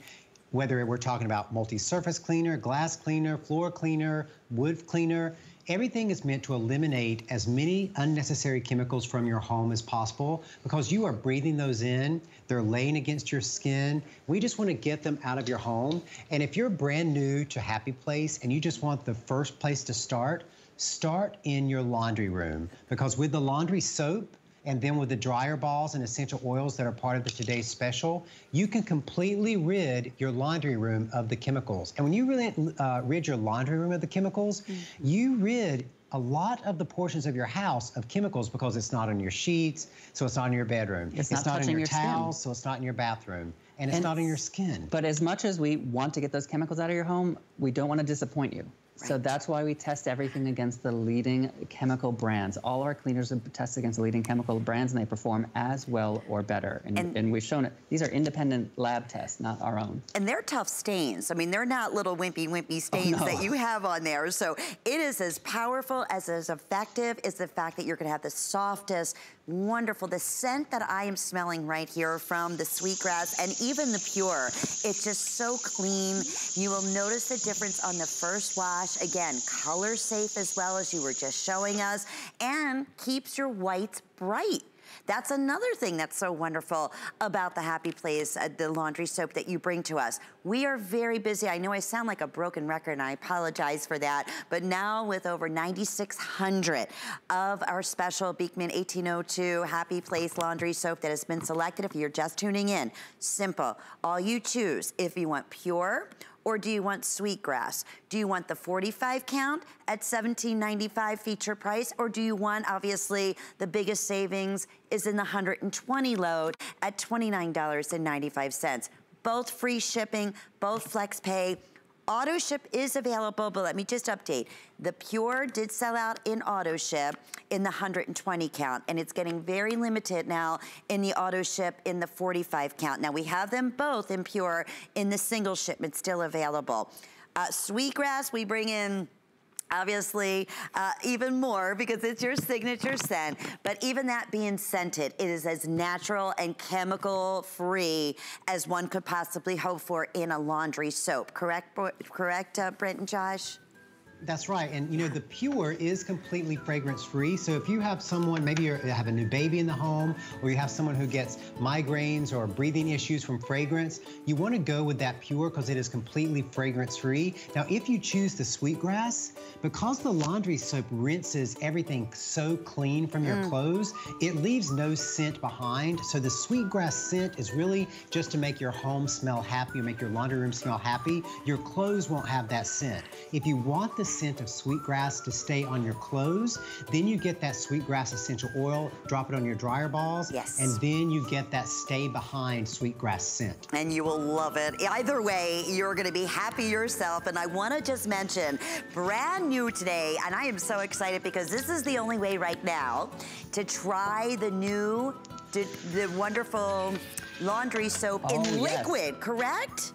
whether we're talking about multi-surface cleaner, glass cleaner, floor cleaner, wood cleaner, Everything is meant to eliminate as many unnecessary chemicals from your home as possible because you are breathing those in. They're laying against your skin. We just want to get them out of your home. And if you're brand new to Happy Place and you just want the first place to start, start in your laundry room because with the laundry soap, and then with the dryer balls and essential oils that are part of the today's special, you can completely rid your laundry room of the chemicals. And when you really uh, rid your laundry room of the chemicals, mm -hmm. you rid a lot of the portions of your house of chemicals because it's not on your sheets, so it's not in your bedroom. It's, it's not, not in your, your towels, so it's not in your bathroom. And it's and, not in your skin. But as much as we want to get those chemicals out of your home, we don't want to disappoint you. So that's why we test everything against the leading chemical brands. All our cleaners are tested against the leading chemical brands, and they perform as well or better. And, and, and, we've shown it. These are independent lab tests, not our own. And they're tough stains. I mean, they're not little wimpy, wimpy oh, stains oh, no. that you have on there. So it is as powerful, as as effective, is the fact that you're going to have the softest, wonderful. The scent that I am smelling right here from the sweetgrass and even the pure, it's just so clean. You will notice the difference on the first wash. Again, color safe as well as you were just showing us and keeps your whites bright. That's another thing that's so wonderful about the Happy Place, uh, the laundry soap that you bring to us. We are very busy. I know I sound like a broken record and I apologize for that, but now with over 9,600 of our special Beekman 1802 Happy Place laundry soap that has been selected, if you're just tuning in, simple. All you choose, if you want pure, or do you want sweetgrass? Do you want the 45 count at $17.95 feature price? Or do you want, obviously, the biggest savings is in the 120 load at $29.95. Both free shipping, both flex pay, Auto ship is available, but let me just update. The Pure did sell out in auto ship in the 120 count, and it's getting very limited now in the auto ship in the 45 count. Now we have them both in Pure in the single shipment still available. Uh, Sweetgrass, we bring in obviously uh, even more because it's your signature scent. But even that being scented, it is as natural and chemical free as one could possibly hope for in a laundry soap. Correct, correct, uh, Brent and Josh? That's right. And you know, the Pure is completely fragrance free. So if you have someone, maybe you have a new baby in the home, or you have someone who gets migraines or breathing issues from fragrance, you want to go with that Pure because it is completely fragrance free. Now, if you choose the Sweetgrass, because the laundry soap rinses everything so clean from your mm. clothes, it leaves no scent behind. So the Sweetgrass scent is really just to make your home smell happy, or make your laundry room smell happy. Your clothes won't have that scent. If you want the scent of sweetgrass to stay on your clothes. Then you get that sweetgrass essential oil, drop it on your dryer balls. Yes. And then you get that stay behind sweetgrass scent. And you will love it. Either way, you're gonna be happy yourself. And I wanna just mention, brand new today, and I am so excited because this is the only way right now to try the new, the, wonderful laundry soap oh, in yes. liquid, correct?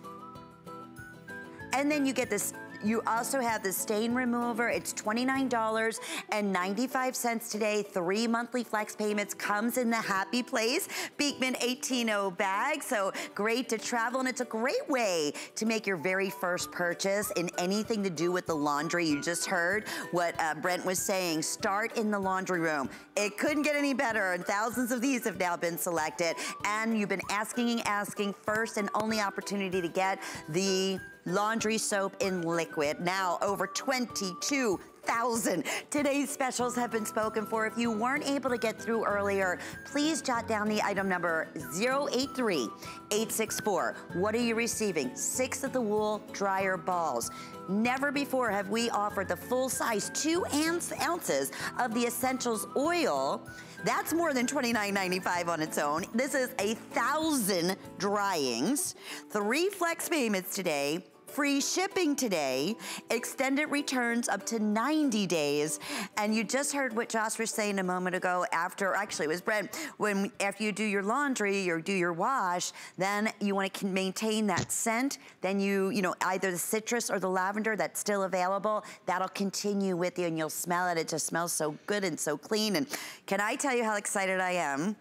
And then you get this you also have the stain remover. It's $29.95 today. Three monthly flex payments comes in the Happy Place Beekman 180 bag. So great to travel and it's a great way to make your very first purchase in anything to do with the laundry. You just heard what uh, Brent was saying. Start in the laundry room. It couldn't get any better and thousands of these have now been selected. And you've been asking and asking first and only opportunity to get the laundry soap in liquid. Now over 22 thousand. Today's specials have been spoken for. If you weren't able to get through earlier, please jot down the item number 083-864. What are you receiving? Six of the wool dryer balls. Never before have we offered the full size two ounces of the Essentials oil that's more than $29.95 on its own. This is a thousand dryings, three flex payments today, free shipping today, extended returns up to 90 days. And you just heard what Josh was saying a moment ago after, actually it was Brent, when after you do your laundry or do your wash, then you want to maintain that scent. Then you, you know, either the citrus or the lavender that's still available, that'll continue with you and you'll smell it. It just smells so good and so clean. And can I tell you how excited I am?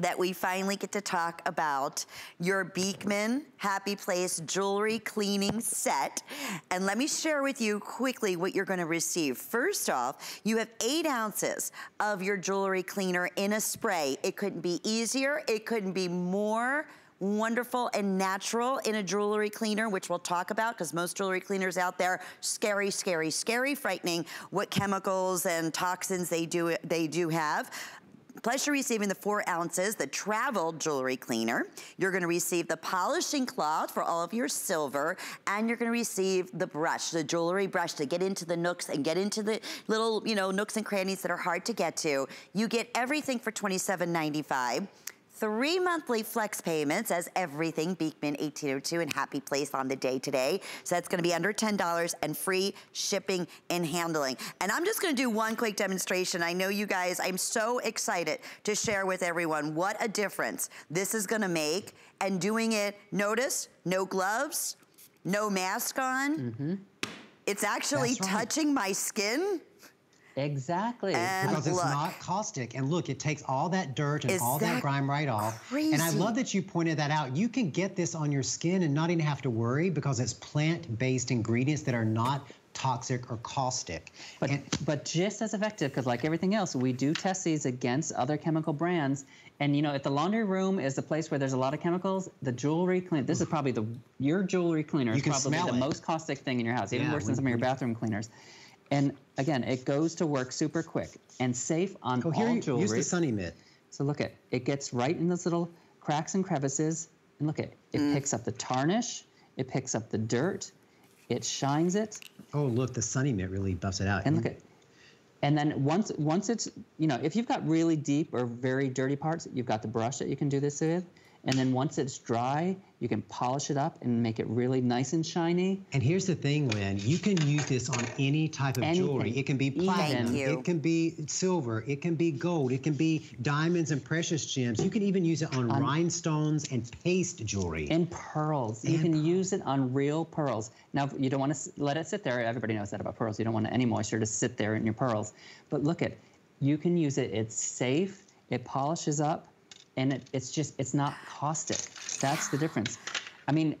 That we finally get to talk about your Beekman Happy Place jewelry cleaning set. And let me share with you quickly what you're gonna receive. First off, you have eight ounces of your jewelry cleaner in a spray. It couldn't be easier, it couldn't be more wonderful and natural in a jewelry cleaner, which we'll talk about because most jewelry cleaners out there, scary, scary, scary, frightening what chemicals and toxins they do, they do have. Plus you're receiving the four ounces, the travel jewelry cleaner. You're gonna receive the polishing cloth for all of your silver, and you're gonna receive the brush, the jewelry brush to get into the nooks and get into the little, you know, nooks and crannies that are hard to get to. You get everything for $27.95 three monthly flex payments as everything Beekman 1802 and Happy Place on the day today. So that's gonna be under $10 and free shipping and handling. And I'm just gonna do one quick demonstration. I know you guys, I'm so excited to share with everyone what a difference this is gonna make and doing it, notice, no gloves, no mask on. Mm -hmm. It's actually right. touching my skin Exactly. And because look, it's not caustic. And look, it takes all that dirt and all that, that grime right off. Crazy? And I love that you pointed that out. You can get this on your skin and not even have to worry because it's plant-based ingredients that are not toxic or caustic. But, and, but just as effective, because like everything else, we do test these against other chemical brands. And you know, if the laundry room is the place where there's a lot of chemicals, the jewelry clean, this is probably the, your jewelry cleaner is probably the it. most caustic thing in your house, even yeah, worse than some of your bathroom cleaners. And again, it goes to work super quick and safe on oh, all jewelry. Use the sunny mitt. So look at it gets right in those little cracks and crevices, and look at it mm. picks up the tarnish, it picks up the dirt, it shines it. Oh, look, the sunny mitt really buffs it out. And look at, and then once once it's you know if you've got really deep or very dirty parts, you've got the brush that you can do this with, And then once it's dry, you can polish it up and make it really nice and shiny. And here's the thing, Lynn. You can use this on any type of Anything. jewelry. It can be platinum, it can be silver, it can be gold, it can be diamonds and precious gems. You can even use it on, um, rhinestones and paste jewelry. And pearls. You And can use it on real pearls. Now, you don't want to let it sit there. Everybody knows that about pearls. You don't want any moisture to sit there in your pearls. But look at, you can use it. It's safe. It polishes up, and it, it's just it's not caustic. That's the difference. I mean,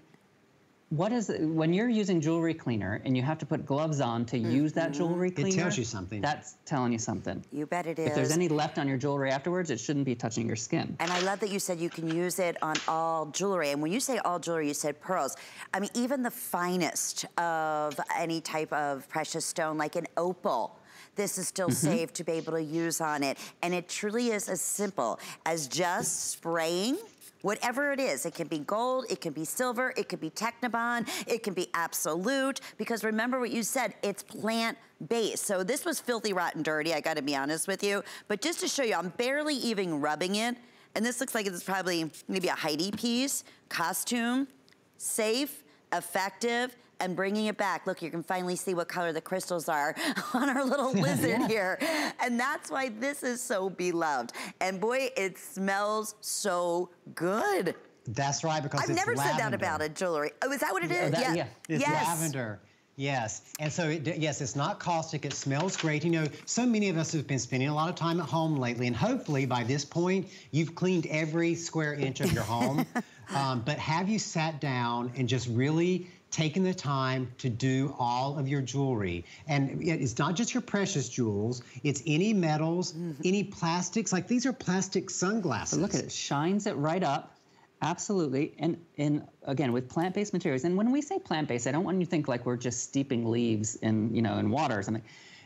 what is when you're using jewelry cleaner and you have to put gloves on to use that mm-hmm. jewelry cleaner? It tells you something. That's telling you something. You bet it is. If there's any left on your jewelry afterwards, it shouldn't be touching your skin. And I love that you said you can use it on all jewelry. And when you say all jewelry, you said pearls. I mean, even the finest of any type of precious stone, like an opal. This is still mm-hmm. safe to be able to use on it. And it truly is as simple as just spraying Whatever it is, it can be gold, it can be silver, it could be Technibond, it can be Absolute, because remember what you said, it's plant-based. So this was filthy, rotten, dirty, I gotta be honest with you. But just to show you, I'm barely even rubbing it, and this looks like it's probably maybe a Heidi piece, costume, safe, effective, and bringing it back. Look, you can finally see what color the crystals are on our little lizard here. And that's why this is so beloved. And boy, it smells so good. That's right, because I've never said that about a jewelry. Oh, is that what it is? that- yeah. It's yes. lavender. Yes, and so it, yes, it's not caustic. It smells great. You know, so many of us have been spending a lot of time at home lately, and hopefully by this point you've cleaned every square inch of your home. um, but have you sat down and just really taken the time to do all of your jewelry? And it's not just your precious jewels. It's any metals, mm-hmm. any plastics. Like these are plastic sunglasses. But look at it, shines it right up. Absolutely. And and again with plant-based materials. And when we say plant-based, I don't want you to think like we're just steeping leaves in, you know, in water or something.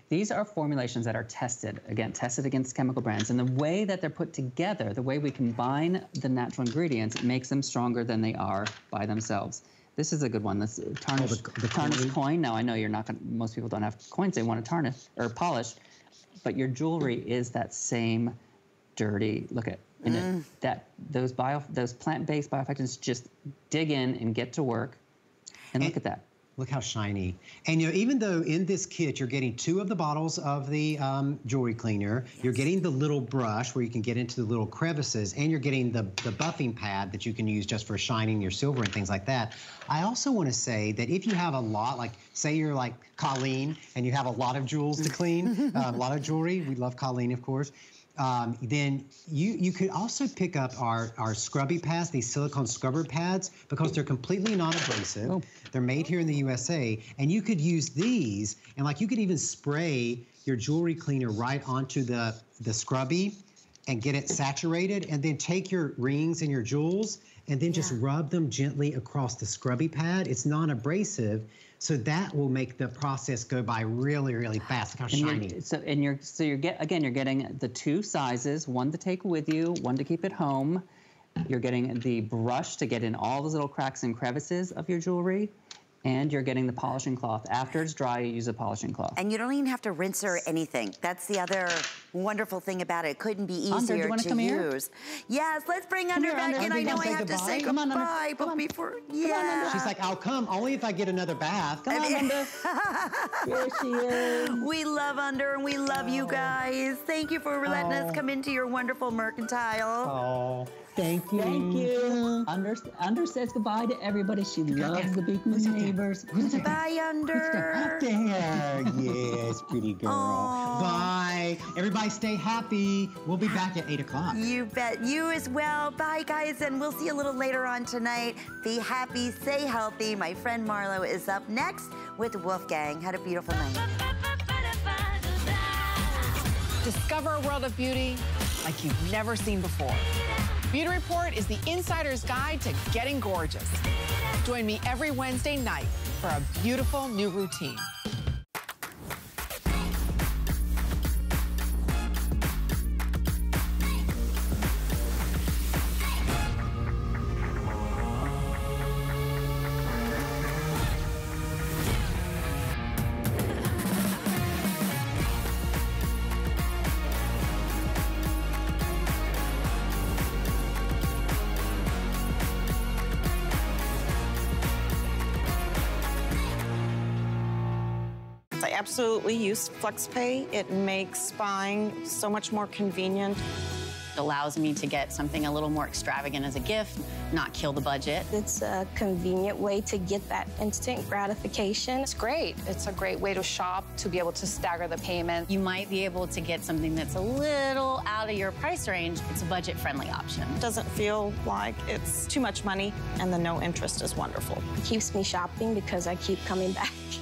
These are formulations that are tested, again, tested against chemical brands. And the way that they're put together, the way we combine the natural ingredients, makes them stronger than they are by themselves. This is a good one. This uh, tarnished, the tarnished coin? coin. Now I know you're not going. to Most people don't have coins they want to tarnish or polish, but your jewelry is that same dirty. Look at and Mm. it, that those bio those plant-based bioeffectants just dig in and get to work. And look at that. Look how shiny. And you know, even though in this kit you're getting two of the bottles of the um, jewelry cleaner, you're getting the little brush where you can get into the little crevices, and you're getting the, the buffing pad that you can use just for shining your silver and things like that. I also want to say that if you have a lot, like say you're like Colleen and you have a lot of jewels to clean, uh, a lot of jewelry, we love Colleen, of course. Um, then you you could also pick up our our scrubby pads, these silicone scrubber pads, because they're completely non-abrasive. They're made here in the USA, and you could use these, and like you could even spray your jewelry cleaner right onto the the scrubby, and get it saturated, and then take your rings and your jewels, and then just rub them gently across the scrubby pad. It's non-abrasive, so that will make the process go by really really fast. Look how And shiny. so and you're so you're get again you're getting the two sizes, one to take with you, one to keep at home. You're getting the brush to get in all those little cracks and crevices of your jewelry, and you're getting the polishing cloth. After it's dry, you use a polishing cloth. And you don't even have to rinse or anything. That's the other wonderful thing about it. It couldn't be easier Önder, do you wanna to come here? use. Yes, let's bring Önder here, back Önder. in. I You know wanna I say have to say goodbye? Come on, Önder. goodbye, Come but on. before, on, yeah. She's like, I'll come only if I get another bath. Come on, Önder. Here she is. We love Önder and we love you oh. guys. Thank you for letting us Oh. come into your wonderful mercantile. Oh, thank you. Thank you. Önder, Önder says goodbye to everybody. She loves the Beekman neighbors. Bye, Önder. There, yes, pretty girl. Aw. Bye. Everybody stay happy. We'll be back at 8 o'clock. You bet. You as well. Bye, guys, and we'll see you a little later on tonight. Be happy, stay healthy. My friend Marlo is up next with Wolfgang. Had a beautiful night. Discover a world of beauty like you've never seen before. Beauty Report is the insider's guide to getting gorgeous. Join me every Wednesday night for a beautiful new routine. Absolutely use FlexPay. It makes buying so much more convenient. It allows me to get something a little more extravagant as a gift, not kill the budget. It's a convenient way to get that instant gratification. It's great. It's a great way to shop, to be able to stagger the payment. You might be able to get something that's a little out of your price range. It's a budget friendly option. It doesn't feel like it's too much money, and the no interest is wonderful. It keeps me shopping because I keep coming back.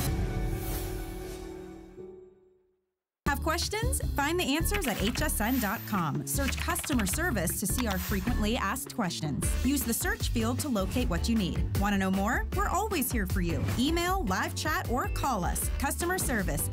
Have questions? Find the answers at hsn.com. Search customer service to see our frequently asked questions. Use the search field to locate what you need. Want to know more? We're always here for you. Email, live chat, or call us. Customer service